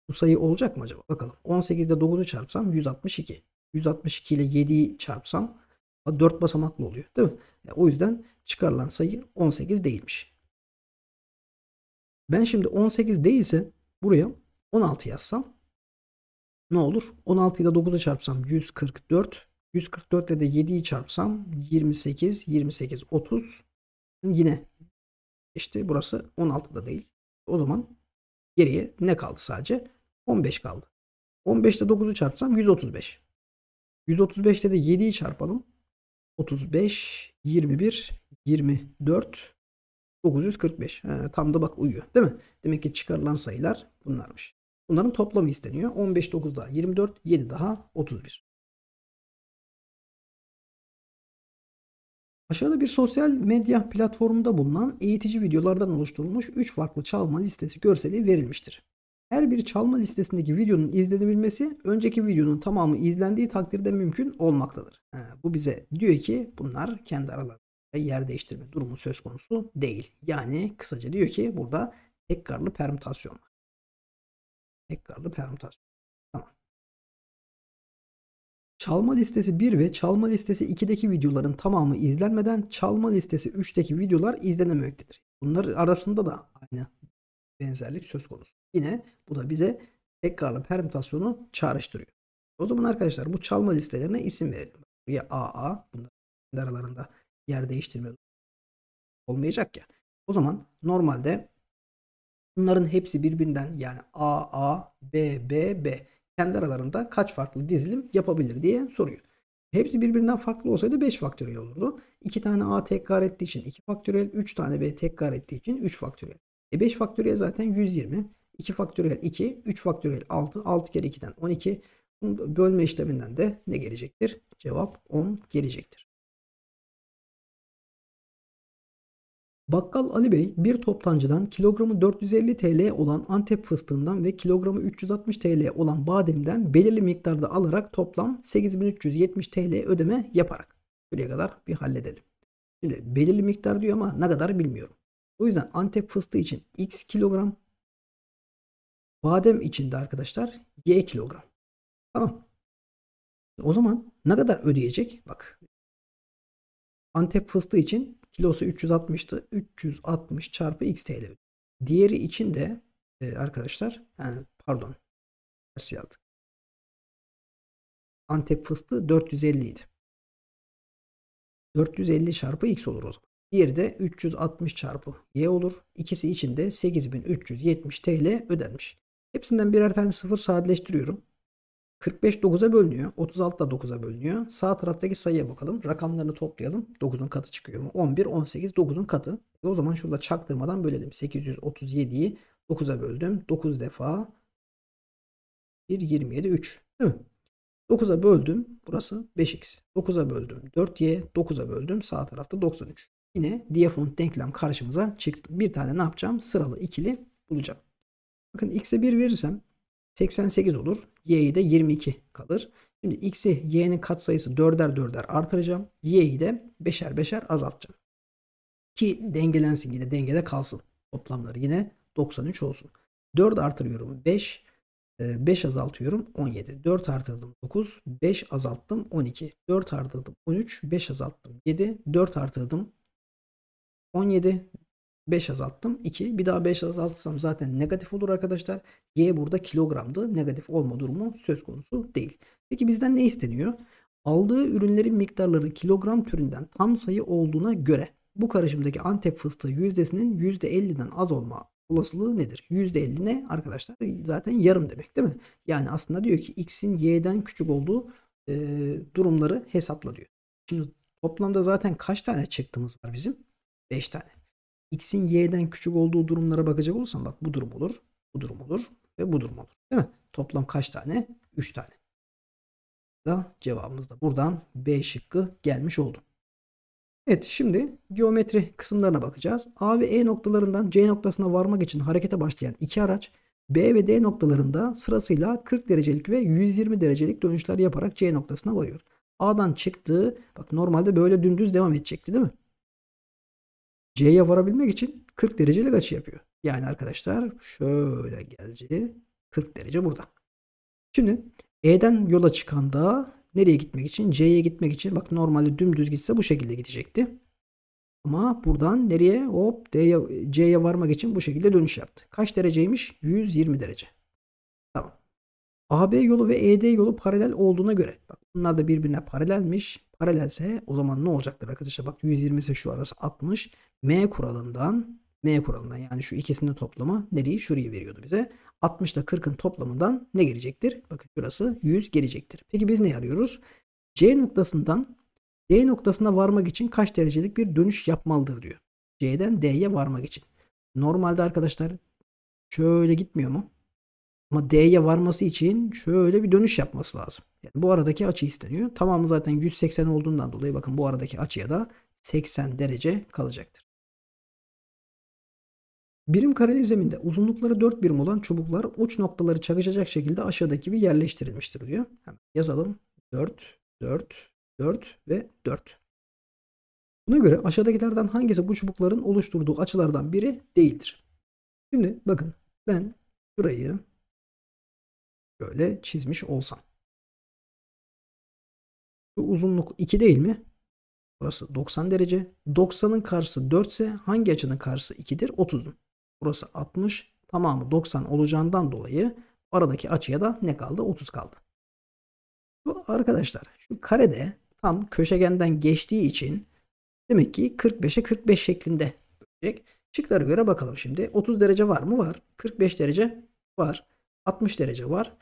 bu sayı olacak mı acaba? Bakalım. 18 ile 9'u çarpsam 162. 162 ile 7'yi çarpsam 4 basamaklı oluyor. Değil mi? Yani o yüzden çıkarılan sayı 18 değilmiş. Ben şimdi 18 değilse buraya 16 yazsam ne olur? 16 ile 9'u çarpsam 144. 144 ile de 7'yi çarpsam 28, 28, 30. Yine işte burası 16 da değil. O zaman geriye ne kaldı sadece? 15 kaldı. 15 ile 9'u çarpsam 135. 135 ile de 7'yi çarpalım. 35, 21, 24, 945. He, tam da bak uyuyor değil mi? Demek ki çıkarılan sayılar bunlarmış. Bunların toplamı isteniyor. 15, 9 daha 24, 7 daha 31. Aşağıda bir sosyal medya platformunda bulunan eğitici videolardan oluşturulmuş 3 farklı çalma listesi görseli verilmiştir. Her bir çalma listesindeki videonun izlenebilmesi önceki videonun tamamı izlendiği takdirde mümkün olmaktadır. Bu bize diyor ki bunlar kendi aralarında yer değiştirme durumu söz konusu değil. Yani kısaca diyor ki burada tekrarlı permütasyon var. Tekrarlı permütasyon. Tamam. Çalma listesi 1 ve çalma listesi 2'deki videoların tamamı izlenmeden çalma listesi 3'teki videolar izlenememektedir. Bunlar arasında da aynı benzerlik söz konusu. Yine bu da bize tekrarlı permütasyonu çağrıştırıyor. O zaman arkadaşlar bu çalma listelerine isim verelim. Buraya AA bunlar aralarında yer değiştirme olmayacak ya. O zaman normalde bunların hepsi birbirinden yani AA, B, B, B kendi aralarında kaç farklı dizilim yapabilir diye soruyor. Hepsi birbirinden farklı olsaydı 5 faktöriyel olurdu. 2 tane A tekrar ettiği için 2 faktöriyel, 3 tane B tekrar ettiği için 3 faktöriyel. E 5 faktöriyel zaten 120. 2 faktöriyel 2, 3 faktöriyel 6, 6 kere 2'den 12. Bölme işleminden de ne gelecektir? Cevap 10 gelecektir. Bakkal Ali Bey bir toptancıdan kilogramı 450 TL olan Antep fıstığından ve kilogramı 360 TL olan bademden belirli miktarda alarak toplam 8370 TL ödeme yaparak. Buraya kadar bir halledelim. Şimdi belirli miktar diyor ama ne kadar bilmiyorum. O yüzden Antep fıstığı için x kilogram. Badem için de arkadaşlar y kilogram. Tamam. O zaman ne kadar ödeyecek? Bak. Antep fıstığı için kilosu 360'tı. 360 çarpı x TL. Diğeri için de e, arkadaşlar yani pardon ters yazdık. Antep fıstığı 450 idi. 450 çarpı x olur o zaman. Diğeri de 360 çarpı y olur. İkisi için de 8370 TL ödenmiş. Hepsinden birer tane sıfır sadeleştiriyorum. 45 9'a bölünüyor. 36 da 9'a bölünüyor. Sağ taraftaki sayıya bakalım. Rakamlarını toplayalım. 9'un katı çıkıyor mu? 11, 18, 9'un katı. E o zaman şurada çaktırmadan bölelim. 837'yi 9'a böldüm. 9 defa 1, 27, 3. Değil mi? 9'a böldüm. Burası 5x. 9'a böldüm. 4y. 9'a böldüm. Sağ tarafta 93. Yine diyafont denklem karşımıza çıktı. Bir tane ne yapacağım? Sıralı ikili bulacağım. Bakın x'e 1 verirsem 88 olur. Y'yi de 22 kalır. Şimdi x'i y'nin katsayısı 4'er 4'er artıracağım. Y'yi de 5'er 5'er azaltacağım. Ki dengelensin yine dengede kalsın. Toplamları yine 93 olsun. 4 artırıyorum 5. 5 ee, azaltıyorum 17. 4 artırdım 9. 5 azalttım 12. 4 artırdım 13. 5 azalttım 7. 4 artırdım 17. 5 azalttım 2. Bir daha 5 azaltırsam zaten negatif olur arkadaşlar. Y burada kilogramdı. Negatif olma durumu söz konusu değil. Peki bizden ne isteniyor? Aldığı ürünlerin miktarları kilogram türünden tam sayı olduğuna göre bu karışımdaki Antep fıstığı yüzdesinin %50'den az olma olasılığı nedir? %50 ne arkadaşlar? Zaten yarım demek değil mi? Yani aslında diyor ki x'in y'den küçük olduğu e, durumları hesapla diyor. Şimdi toplamda zaten kaç tane çıktığımız var bizim? 5 tane. X'in y'den küçük olduğu durumlara bakacak olursam bak bu durum olur, bu durum olur ve bu durum olur. Değil mi? Toplam kaç tane? 3 tane. Da cevabımız da buradan B şıkkı gelmiş oldu. Evet şimdi geometri kısımlarına bakacağız. A ve E noktalarından C noktasına varmak için harekete başlayan iki araç B ve D noktalarında sırasıyla 40 derecelik ve 120 derecelik dönüşler yaparak C noktasına varıyor. A'dan çıktı. Bak normalde böyle dümdüz devam edecekti değil mi? C'ye varabilmek için 40 derecelik açı yapıyor. Yani arkadaşlar şöyle geldi. 40 derece burada. Şimdi E'den yola çıkan da Nereye gitmek için? C'ye gitmek için. Bak normalde dümdüz gitse bu şekilde gidecekti. Ama buradan nereye? Hop C'ye varmak için bu şekilde dönüş yaptı. Kaç dereceymiş? 120 derece. Tamam. AB yolu ve ED yolu paralel olduğuna göre. Bak bunlar da birbirine paralelmiş. Paralelse o zaman ne olacaktır arkadaşlar? Bak 120 ise şu arası 60. M kuralından M kuralından yani şu ikisinin toplamı nereyi? Şurayı veriyordu bize. 60 ile 40'ın toplamından ne gelecektir? Bakın şurası 100 gelecektir. Peki biz ne arıyoruz? C noktasından D noktasına varmak için kaç derecelik bir dönüş yapmalıdır diyor. C'den D'ye varmak için. Normalde arkadaşlar şöyle gitmiyor mu? Ama D'ye varması için şöyle bir dönüş yapması lazım. Yani bu aradaki açı isteniyor. Tamamı zaten 180 olduğundan dolayı bakın bu aradaki açıya da 80 derece kalacaktır. Birim kareli zeminde uzunlukları 4 birim olan çubuklar uç noktaları çakışacak şekilde aşağıdaki gibi yerleştirilmiştir diyor. Hemen yazalım. 4, 4, 4 ve 4. Buna göre aşağıdakilerden hangisi bu çubukların oluşturduğu açılardan biri değildir? Şimdi bakın ben şurayı böyle çizmiş olsam. Bu uzunluk 2 değil mi? Burası 90 derece. 90'ın karşısı 4 ise hangi açının karşısı 2'dir? 30'un. Burası 60. Tamamı 90 olacağından dolayı aradaki açıya da ne kaldı? 30 kaldı. Bu arkadaşlar şu karede tam köşegenden geçtiği için demek ki 45'e 45 şeklinde bölecek. Şıklara göre bakalım şimdi. 30 derece var mı? Var. 45 derece var. 60 derece var.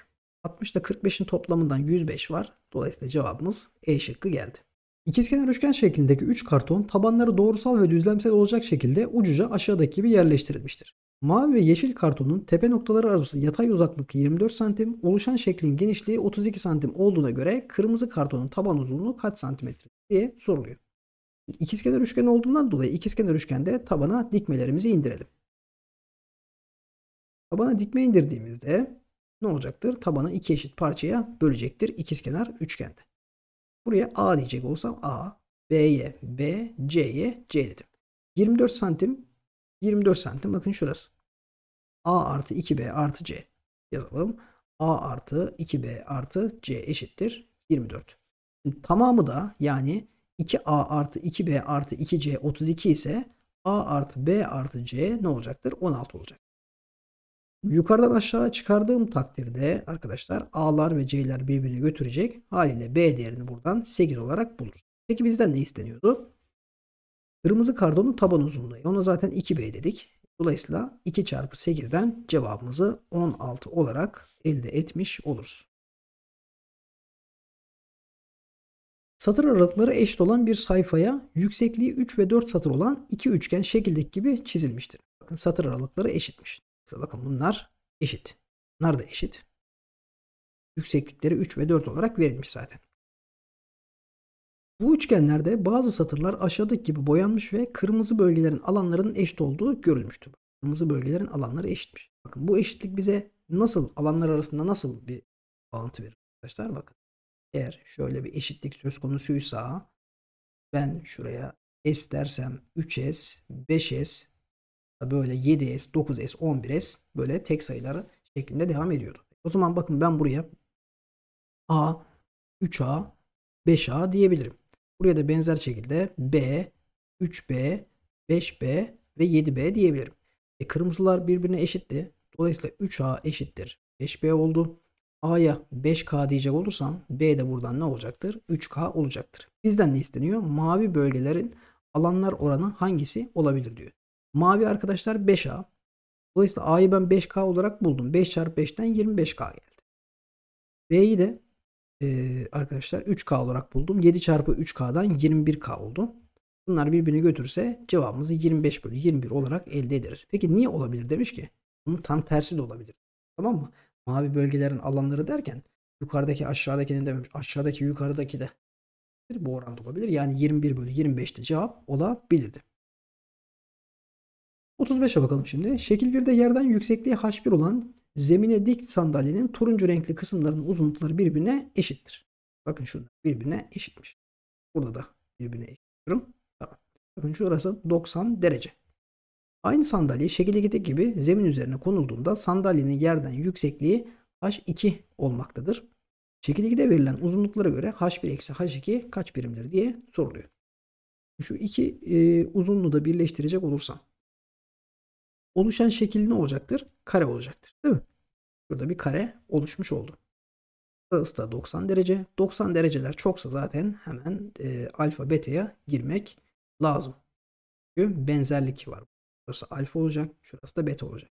60 ile 45'in toplamından 105 var. Dolayısıyla cevabımız E şıkkı geldi. İkizkenar üçgen şeklindeki 3 karton tabanları doğrusal ve düzlemsel olacak şekilde ucuca aşağıdaki gibi yerleştirilmiştir. Mavi ve yeşil kartonun tepe noktaları arası yatay uzaklık 24 cm, oluşan şeklin genişliği 32 cm olduğuna göre kırmızı kartonun taban uzunluğu kaç santimetre diye soruluyor. İkizkenar üçgen olduğundan dolayı ikizkenar üçgende tabana dikmelerimizi indirelim. Tabana dikme indirdiğimizde ne olacaktır? Tabanı iki eşit parçaya bölecektir ikizkenar üçgende. Buraya A diyecek olsam A, B'ye B, C'ye C dedim. 24 santim 24 santim bakın şurası. A artı 2B artı C yazalım. A artı 2B artı C eşittir 24. Şimdi tamamı da yani 2A artı 2B artı 2C 32 ise A artı B artı C ne olacaktır? 16 olacak. Yukarıdan aşağı çıkardığım takdirde arkadaşlar A'lar ve C'ler birbirine götürecek. Haliyle B değerini buradan 8 olarak buluruz. Peki bizden ne isteniyordu? Kırmızı kardonun taban uzunluğu. Ona zaten 2B dedik. Dolayısıyla 2 çarpı 8'den cevabımızı 16 olarak elde etmiş oluruz. Satır aralıkları eşit olan bir sayfaya yüksekliği 3 ve 4 satır olan iki üçgen şekildeki gibi çizilmiştir. Bakın satır aralıkları eşitmiş. Bakın bunlar eşit. Bunlar da eşit. Yükseklikleri 3 ve 4 olarak verilmiş zaten. Bu üçgenlerde bazı satırlar aşağıdaki gibi boyanmış ve kırmızı bölgelerin alanlarının eşit olduğu görülmüştür. Kırmızı bölgelerin alanları eşitmiş. Bakın bu eşitlik bize nasıl alanlar arasında nasıl bir bağıntı verir arkadaşlar bakın. Eğer şöyle bir eşitlik söz konusuysa ben şuraya S dersem 3S, 5S, böyle 7S, 9S, 11S böyle tek sayıları şeklinde devam ediyordu. O zaman bakın ben buraya A, 3A, 5A diyebilirim. Buraya da benzer şekilde B, 3B, 5B ve 7B diyebilirim. E, kırmızılar birbirine eşitti. Dolayısıyla 3A eşittir 5B oldu. A'ya 5K diyecek olursam B de buradan ne olacaktır? 3K olacaktır. Bizden ne isteniyor? Mavi bölgelerin alanlar oranı hangisi olabilir diyor. Mavi arkadaşlar 5A. Dolayısıyla A'yı ben 5K olarak buldum. 5 çarpı 5'ten 25K geldi. B'yi de e, arkadaşlar 3K olarak buldum. 7 çarpı 3K'dan 21K oldu. Bunlar birbirini götürse cevabımızı 25 bölü 21 olarak elde ederiz. Peki niye olabilir demiş ki? Bunun tam tersi de olabilir. Tamam mı? Mavi bölgelerin alanları derken yukarıdaki aşağıdakini dememiş. Aşağıdaki yukarıdaki de bu oranda olabilir. Yani 21 bölü 25'te cevap olabilirdi. 35'e bakalım şimdi. Şekil 1'de yerden yüksekliği h1 olan zemine dik sandalyenin turuncu renkli kısımlarının uzunlukları birbirine eşittir. Bakın şurada birbirine eşitmiş. Burada da birbirine eşitliyorum. Tamam. Bakın şurası 90 derece. Aynı sandalye şekildeki gibi zemin üzerine konulduğunda sandalyenin yerden yüksekliği h2 olmaktadır. Şekil 2'de verilen uzunluklara göre h1 eksi h2 kaç birimdir diye soruluyor. Şu iki e, uzunluğu da birleştirecek olursam oluşan şekil ne olacaktır? Kare olacaktır. Değil mi? Burada bir kare oluşmuş oldu. Burası da 90 derece. 90 dereceler çoksa zaten hemen e, alfa beta'ya girmek lazım. Çünkü benzerlik var. Burası alfa olacak. Şurası da beta olacak.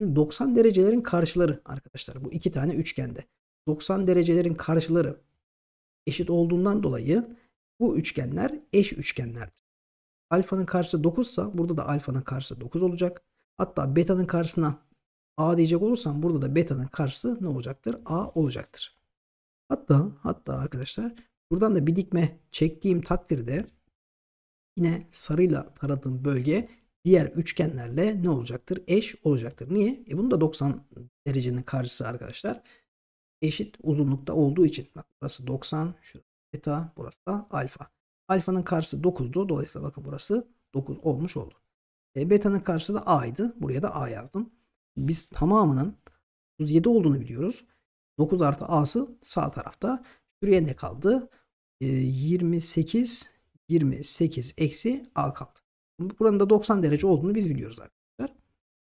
Şimdi 90 derecelerin karşıları arkadaşlar. Bu iki tane üçgende. 90 derecelerin karşıları eşit olduğundan dolayı bu üçgenler eş üçgenlerdir. Alfanın karşısı 9 ise burada da alfanın karşısı 9 olacak. Hatta beta'nın karşısına a diyecek olursam burada da beta'nın karşısı ne olacaktır? a olacaktır. Hatta hatta arkadaşlar buradan da bir dikme çektiğim takdirde yine sarıyla taradığım bölge diğer üçgenlerle ne olacaktır? Eş olacaktır. Niye? E bunu da 90 derecenin karşısı arkadaşlar. Eşit uzunlukta olduğu için. Bak burası 90, şurası beta, burası da alfa. Alfanın karşısı 9'du. Dolayısıyla bakın burası 9 olmuş oldu. E, beta'nın karşısı da a'ydı. Buraya da a yazdım. Biz tamamının 37 olduğunu biliyoruz. 9 artı a'sı sağ tarafta. Şuraya ne kaldı? E, 28 28 eksi a kaldı. Buranın da 90 derece olduğunu biz biliyoruz arkadaşlar.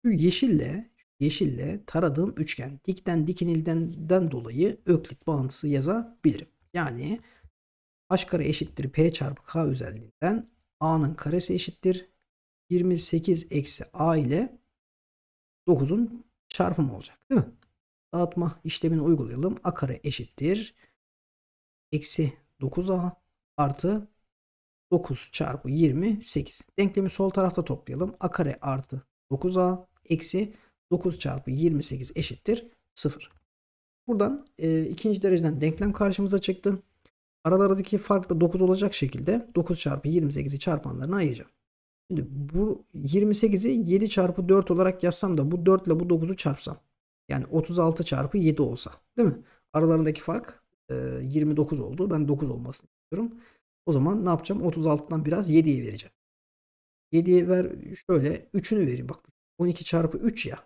Şu yeşille yeşille taradığım üçgen dikten dikinildenden dolayı öklit bağıntısı yazabilirim. Yani h kare eşittir p çarpı k özelliğinden a'nın karesi eşittir 28 eksi a ile 9'un çarpımı olacak değil mi? Dağıtma işlemini uygulayalım. a kare eşittir. Eksi 9a artı 9 çarpı 28. Denklemi sol tarafta toplayalım. a kare artı 9a eksi 9 çarpı 28 eşittir 0. Buradan e, ikinci dereceden denklem karşımıza çıktı. Aralardaki fark da 9 olacak şekilde 9 çarpı 28'i çarpanlarına ayıracağım. Şimdi bu 28'i 7 çarpı 4 olarak yazsam da bu 4 ile bu 9'u çarpsam. Yani 36 çarpı 7 olsa. Değil mi? Aralarındaki fark e, 29 oldu. Ben 9 olmasını istiyorum. O zaman ne yapacağım? 36'dan biraz 7'ye vereceğim. 7'ye ver şöyle 3'ünü vereyim. Bak 12 çarpı 3 ya.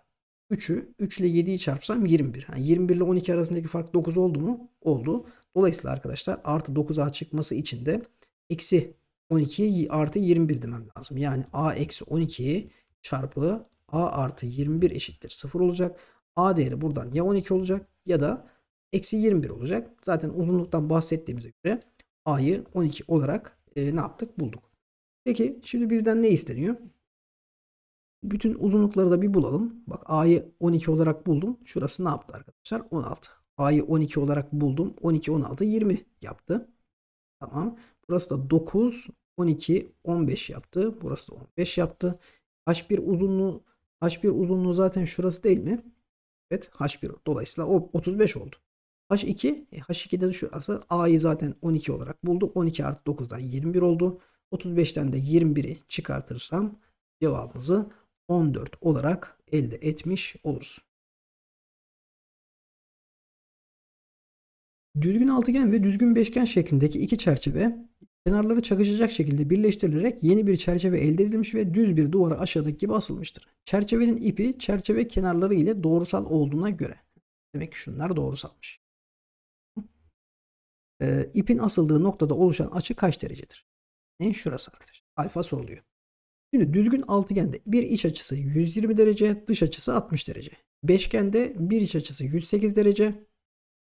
3'ü 3 ile 7'yi çarpsam 21. Yani 21 ile 12 arasındaki fark 9 oldu mu? Oldu. Dolayısıyla arkadaşlar artı 9a çıkması için de eksi 12'ye artı 21 demem lazım. Yani a eksi 12 çarpı a artı 21 eşittir 0 olacak. a değeri buradan ya 12 olacak ya da eksi 21 olacak. Zaten uzunluktan bahsettiğimize göre a'yı 12 olarak e, ne yaptık bulduk. Peki şimdi bizden ne isteniyor? Bütün uzunlukları da bir bulalım. Bak A'yı 12 olarak buldum. Şurası ne yaptı arkadaşlar? 16. A'yı 12 olarak buldum. 12, 16, 20 yaptı. Tamam. Burası da 9, 12, 15 yaptı. Burası da 15 yaptı. H1 uzunluğu H1 uzunluğu zaten şurası değil mi? Evet H1 dolayısıyla o 35 oldu. H2 e, H2'de şurası A'yı zaten 12 olarak bulduk. 12 artı 9'dan 21 oldu. 35'ten de 21'i çıkartırsam cevabımızı 14 olarak elde etmiş oluruz. Düzgün altıgen ve düzgün beşgen şeklindeki iki çerçeve kenarları çakışacak şekilde birleştirilerek yeni bir çerçeve elde edilmiş ve düz bir duvara aşağıdaki gibi asılmıştır. Çerçevenin ipi çerçeve kenarları ile doğrusal olduğuna göre. Demek ki şunlar doğrusalmış. Ee, ipin asıldığı noktada oluşan açı kaç derecedir? Ne? Şurası arkadaşlar. Alfa soruluyor. Şimdi düzgün altıgende bir iç açısı 120 derece, dış açısı 60 derece. Beşgende bir iç açısı 108 derece,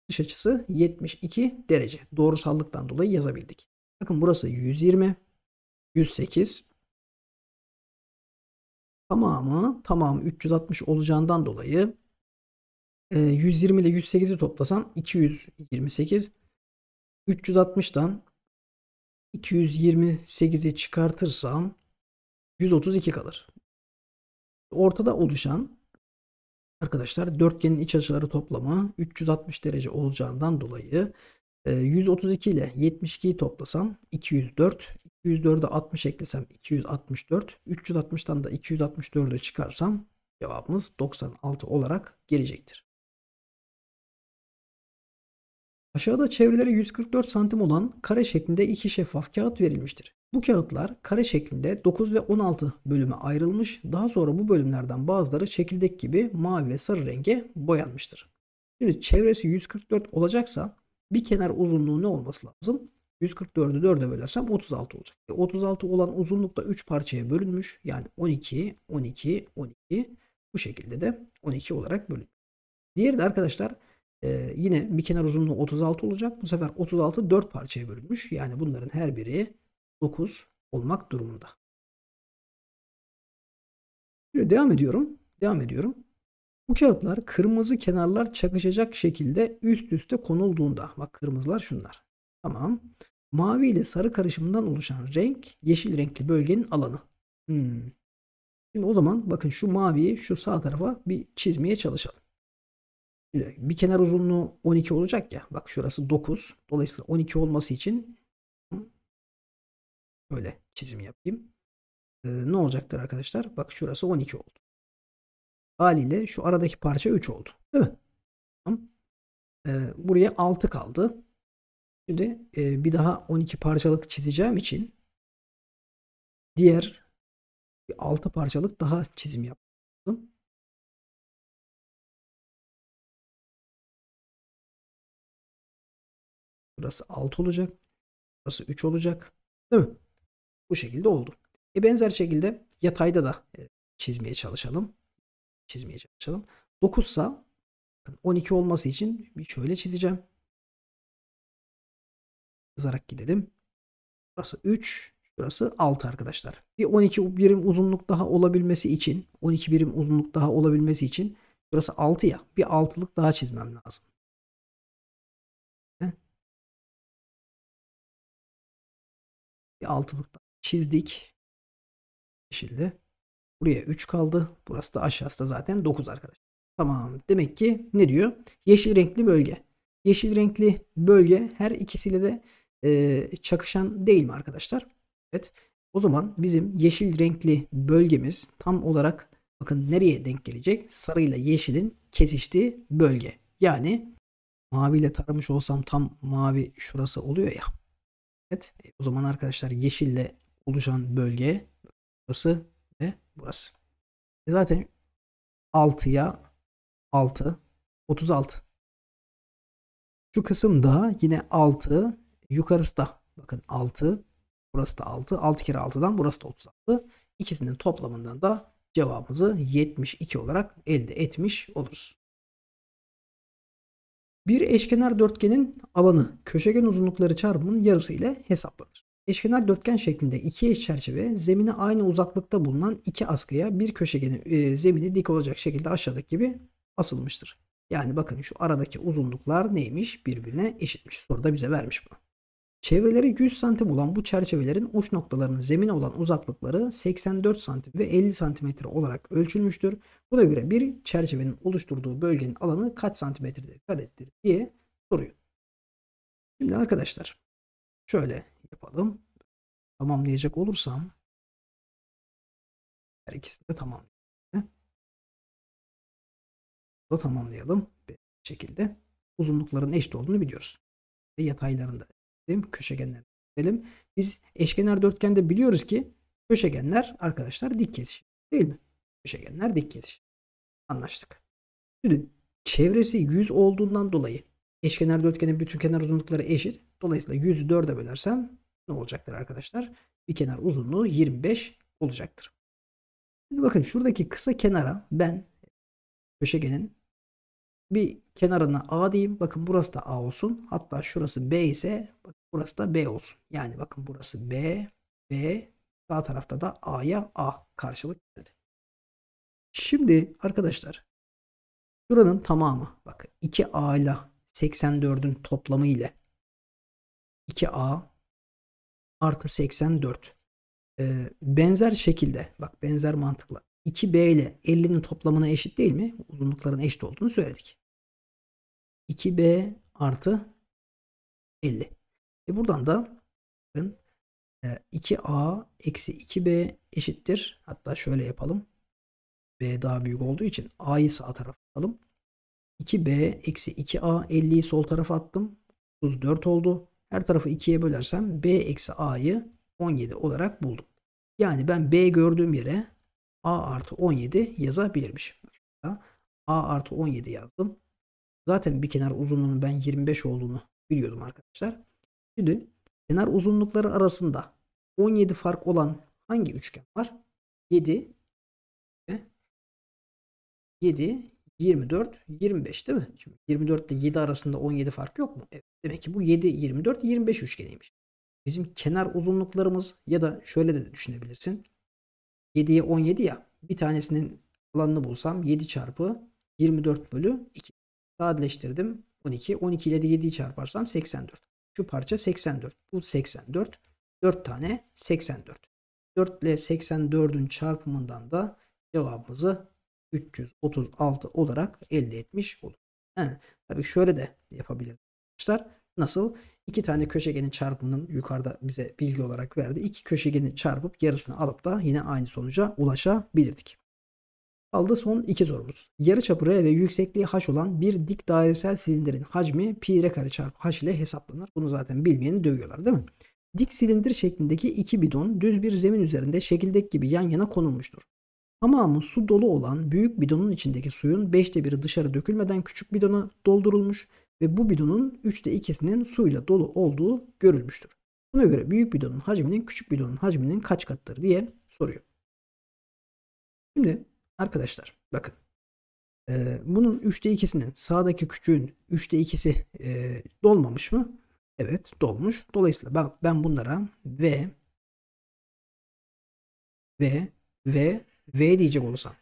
dış açısı 72 derece. Doğrusallıktan dolayı yazabildik. Bakın burası 120, 108. Tamamı tamamı 360 olacağından dolayı 120 ile 108'i toplasam 228. 360'dan 228'i çıkartırsam 132 kalır. Ortada oluşan arkadaşlar dörtgenin iç açıları toplamı 360 derece olacağından dolayı 132 e, ile 72'yi toplasam 204. 204'e 60 eklesem 264. 360'tan da 264'ü çıkarsam cevabımız 96 olarak gelecektir. Aşağıda çevreleri 144 santim olan kare şeklinde iki şeffaf kağıt verilmiştir. Bu kağıtlar kare şeklinde 9 ve 16 bölüme ayrılmış. Daha sonra bu bölümlerden bazıları çekirdek gibi mavi ve sarı renge boyanmıştır. Şimdi çevresi 144 olacaksa bir kenar uzunluğu ne olması lazım? 144'ü 4'e bölersem 36 olacak. E 36 olan uzunluk da 3 parçaya bölünmüş. Yani 12, 12, 12 bu şekilde de 12 olarak bölünmüş. Diğeri de arkadaşlar e, yine bir kenar uzunluğu 36 olacak. Bu sefer 36 4 parçaya bölünmüş. Yani bunların her biri 9 olmak durumunda. Şimdi devam ediyorum. Devam ediyorum. Bu kağıtlar kırmızı kenarlar çakışacak şekilde üst üste konulduğunda bak kırmızılar şunlar. Tamam. Mavi ile sarı karışımından oluşan renk yeşil renkli bölgenin alanı. Hmm. Şimdi o zaman bakın şu maviyi şu sağ tarafa bir çizmeye çalışalım. Bir kenar uzunluğu 12 olacak ya. Bak şurası 9. Dolayısıyla 12 olması için Böyle çizim yapayım. Ee, ne olacaktır arkadaşlar? Bak şurası 12 oldu. Haliyle şu aradaki parça 3 oldu. Değil mi? Ee, buraya 6 kaldı. Şimdi e, bir daha 12 parçalık çizeceğim için diğer bir 6 parçalık daha çizim yaptım. Burası 6 olacak. Burası 3 olacak. Değil mi? Bu şekilde oldu. E benzer şekilde yatayda da e, çizmeye çalışalım. Çizmeye çalışalım. 9 ise 12 olması için bir şöyle çizeceğim. Yazarak gidelim. Burası 3, burası 6 arkadaşlar. Bir 12 birim uzunluk daha olabilmesi için, 12 birim uzunluk daha olabilmesi için burası 6 ya. Bir 6'lık daha çizmem lazım. Bir altılık daha çizdik. Yeşilde. Buraya 3 kaldı. Burası da aşağısı da zaten 9 arkadaşlar. Tamam. Demek ki ne diyor? Yeşil renkli bölge. Yeşil renkli bölge her ikisiyle de e, çakışan değil mi arkadaşlar? Evet. O zaman bizim yeşil renkli bölgemiz tam olarak bakın nereye denk gelecek? Sarı ile yeşilin kesiştiği bölge. Yani mavi ile taramış olsam tam mavi şurası oluyor ya. Evet. E, o zaman arkadaşlar yeşille oluşan bölge burası ve burası. E zaten 6'ya 6 36. Şu kısımda yine 6 yukarısı da bakın 6 burası da 6 6 kere 6'dan burası da 36. İkisinin toplamından da cevabımızı 72 olarak elde etmiş oluruz. Bir eşkenar dörtgenin alanı köşegen uzunlukları çarpımının yarısı ile hesaplanır. Eşkenar dörtgen şeklinde iki eş çerçeve zemine aynı uzaklıkta bulunan iki askıya bir köşegenin e, zemini dik olacak şekilde aşağıdaki gibi asılmıştır. Yani bakın şu aradaki uzunluklar neymiş? Birbirine eşitmiş. Soruda bize vermiş bunu. Çevreleri 100 santim olan bu çerçevelerin uç noktalarının zemine olan uzaklıkları 84 santim ve 50 santimetre olarak ölçülmüştür. Buna göre bir çerçevenin oluşturduğu bölgenin alanı kaç santimetredir diye soruyor. Şimdi arkadaşlar şöyle yapalım. Tamamlayacak olursam her ikisini de tamamlayalım. Da tamamlayalım. Bir şekilde uzunlukların eşit olduğunu biliyoruz. Ve yataylarında köşegenler edelim. Biz eşkenar dörtgende biliyoruz ki köşegenler arkadaşlar dik kesişim değil mi? Köşegenler dik kesişim. Anlaştık. Şimdi çevresi 100 olduğundan dolayı eşkenar dörtgenin bütün kenar uzunlukları eşit. Dolayısıyla 100'ü 4'e bölersem ne olacaktır arkadaşlar? Bir kenar uzunluğu 25 olacaktır. Şimdi bakın şuradaki kısa kenara ben köşegenin bir kenarına A diyeyim. Bakın burası da A olsun. Hatta şurası B ise bakın burası da B olsun. Yani bakın burası B, B, sağ tarafta da A'ya A karşılık geldi. Şimdi arkadaşlar şuranın tamamı bak 2A ile 84'ün toplamı ile 2A artı 84 ee, benzer şekilde bak benzer mantıkla 2B ile 50'nin toplamına eşit değil mi? Uzunlukların eşit olduğunu söyledik. 2B artı 50. E buradan da 2A e, eksi 2B eşittir. Hatta şöyle yapalım. B daha büyük olduğu için A'yı sağ tarafa atalım. 2B eksi 2A 50'yi sol tarafa attım. 34 oldu. Her tarafı 2'ye bölersem B eksi A'yı 17 olarak buldum. Yani ben B gördüğüm yere A artı 17 yazabilirmiş. A artı 17 yazdım. Zaten bir kenar uzunluğunun ben 25 olduğunu biliyordum arkadaşlar. Şimdi kenar uzunlukları arasında 17 fark olan hangi üçgen var? 7 7 24 25 değil mi? Şimdi 24 ile 7 arasında 17 fark yok mu? Evet. Demek ki bu 7 24 25 üçgeniymiş. Bizim kenar uzunluklarımız ya da şöyle de düşünebilirsin. 7'ye 17 ya. Bir tanesinin alanını bulsam 7 çarpı 24 bölü 2. Sadeleştirdim. 12. 12 ile de 7'yi çarparsam 84. Şu parça 84. Bu 84. 4 tane 84. 4 ile 84'ün çarpımından da cevabımızı 336 olarak elde etmiş olur. Yani, tabii şöyle de yapabiliriz arkadaşlar. Nasıl? İki tane köşegenin çarpımının yukarıda bize bilgi olarak verdi. İki köşegeni çarpıp yarısını alıp da yine aynı sonuca ulaşabilirdik. Kaldı son iki sorumuz. Yarıçapı R ve yüksekliği h olan bir dik dairesel silindirin hacmi pi r kare çarpı h ile hesaplanır. Bunu zaten bilmeyeni dövüyorlar değil mi? Dik silindir şeklindeki iki bidon düz bir zemin üzerinde şekildeki gibi yan yana konulmuştur. Tamamı su dolu olan büyük bidonun içindeki suyun 5'te biri dışarı dökülmeden küçük bidona doldurulmuş ve bu bidonun 3'te 2'sinin suyla dolu olduğu görülmüştür. Buna göre büyük bidonun hacminin küçük bidonun hacminin kaç katıdır diye soruyor. Şimdi arkadaşlar bakın e, bunun 3'te 2'sinin sağdaki küçüğün 3'te 2'si e, dolmamış mı? Evet dolmuş. Dolayısıyla ben, ben bunlara V V V V diyecek olursam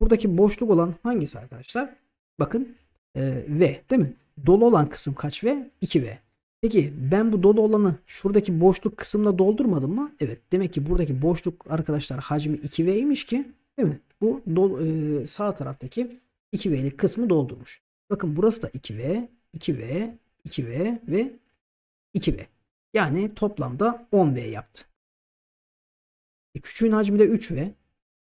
buradaki boşluk olan hangisi arkadaşlar? Bakın e, V değil mi? Dolu olan kısım kaç V? 2V. Peki ben bu dolu olanı şuradaki boşluk kısımla doldurmadım mı? Evet. Demek ki buradaki boşluk arkadaşlar hacmi 2V'ymiş ki değil mi? Bu dol, e, sağ taraftaki 2V'lik kısmı doldurmuş. Bakın burası da 2V, 2V, 2V ve 2V. Yani toplamda 10V yaptı. E, küçüğün hacmi de 3V.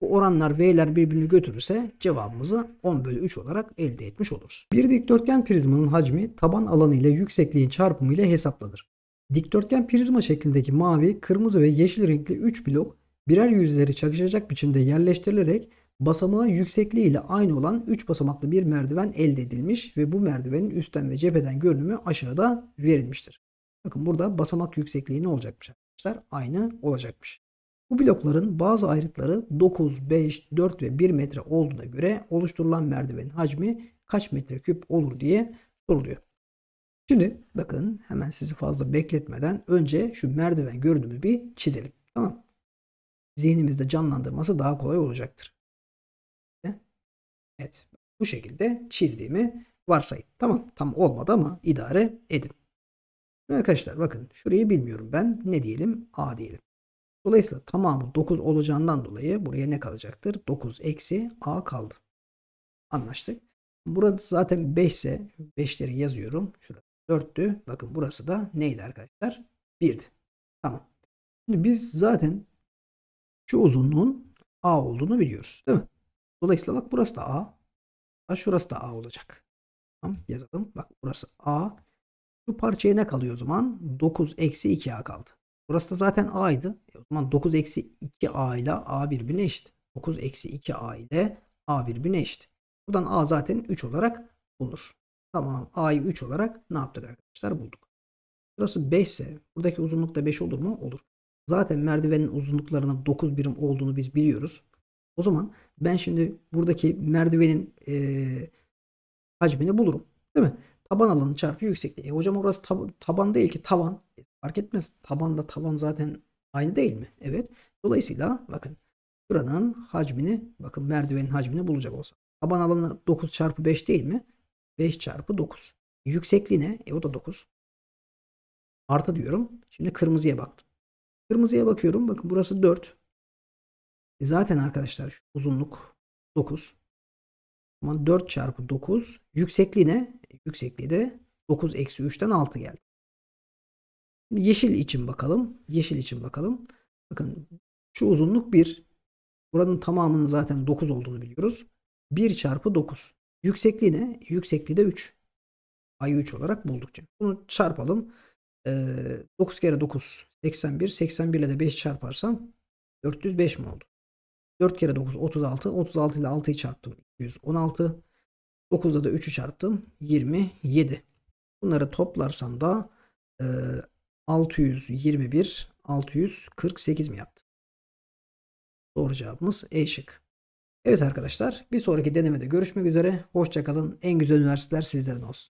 Bu oranlar V'ler birbirini götürürse cevabımızı 10 bölü 3 olarak elde etmiş oluruz. Bir dikdörtgen prizmanın hacmi taban alanı ile yüksekliğin çarpımı ile hesaplanır. Dikdörtgen prizma şeklindeki mavi, kırmızı ve yeşil renkli 3 blok birer yüzleri çakışacak biçimde yerleştirilerek basamağı yüksekliği ile aynı olan 3 basamaklı bir merdiven elde edilmiş ve bu merdivenin üstten ve cepheden görünümü aşağıda verilmiştir. Bakın burada basamak yüksekliği ne olacakmış arkadaşlar? Aynı olacakmış. Bu blokların bazı ayrıtları 9, 5, 4 ve 1 metre olduğuna göre oluşturulan merdivenin hacmi kaç metreküp olur diye soruluyor. Şimdi bakın hemen sizi fazla bekletmeden önce şu merdiven görünümü bir çizelim. Tamam Zihnimizde canlandırması daha kolay olacaktır. Evet. Bu şekilde çizdiğimi varsayın. Tamam. Tam olmadı ama idare edin. Arkadaşlar bakın şurayı bilmiyorum ben. Ne diyelim? A diyelim. Dolayısıyla tamamı 9 olacağından dolayı buraya ne kalacaktır? 9 eksi A kaldı. Anlaştık. Burada zaten 5 ise 5'leri yazıyorum. Şurası 4'tü. Bakın burası da neydi arkadaşlar? 1'di. Tamam. Şimdi biz zaten şu uzunluğun A olduğunu biliyoruz. Değil mi? Dolayısıyla bak burası da A. Şurası da A olacak. Tamam yazalım. Bak burası A. Şu parçaya ne kalıyor o zaman? 9 eksi 2A kaldı. Burası da zaten A'ydı. E o zaman 9 eksi 2A ile A birbirine eşit. 9 eksi 2A ile A birbirine eşit. Buradan A zaten 3 olarak bulunur. Tamam A'yı 3 olarak ne yaptık arkadaşlar? Bulduk. Burası 5 ise buradaki uzunluk da 5 olur mu? Olur. Zaten merdivenin uzunluklarının 9 birim olduğunu biz biliyoruz. O zaman ben şimdi buradaki merdivenin e, hacmini bulurum. Değil mi? Taban alanı çarpı yüksekliği. E hocam orası tab taban değil ki tavan. Fark etmez. Tabanla tavan zaten aynı değil mi? Evet. Dolayısıyla bakın buranın hacmini bakın merdivenin hacmini bulacak olsa. Taban alanı 9 çarpı 5 değil mi? 5 çarpı 9. Yüksekliği ne? E o da 9. Artı diyorum. Şimdi kırmızıya baktım. Kırmızıya bakıyorum. Bakın burası 4. E zaten arkadaşlar şu uzunluk 9. Ama 4 çarpı 9 yüksekliği ne? E, yüksekliği de 9 eksi 3'ten 6 geldi. Yeşil için bakalım. Yeşil için bakalım. Bakın şu uzunluk 1. Buranın tamamının zaten 9 olduğunu biliyoruz. 1 çarpı 9. Yüksekliği ne? Yüksekliği de 3. Ayı 3 olarak bulduk. Bunu çarpalım. Ee, 9 kere 9 81. 81 ile de 5 çarparsam 405 mi oldu? 4 kere 9 36. 36 ile 6'yı çarptım. 216. 9'da da 3'ü çarptım. 27. Bunları toplarsam da e, 621 648 mi yaptı? Doğru cevabımız E şık. Evet arkadaşlar bir sonraki denemede görüşmek üzere. Hoşçakalın. En güzel üniversiteler sizlerin olsun.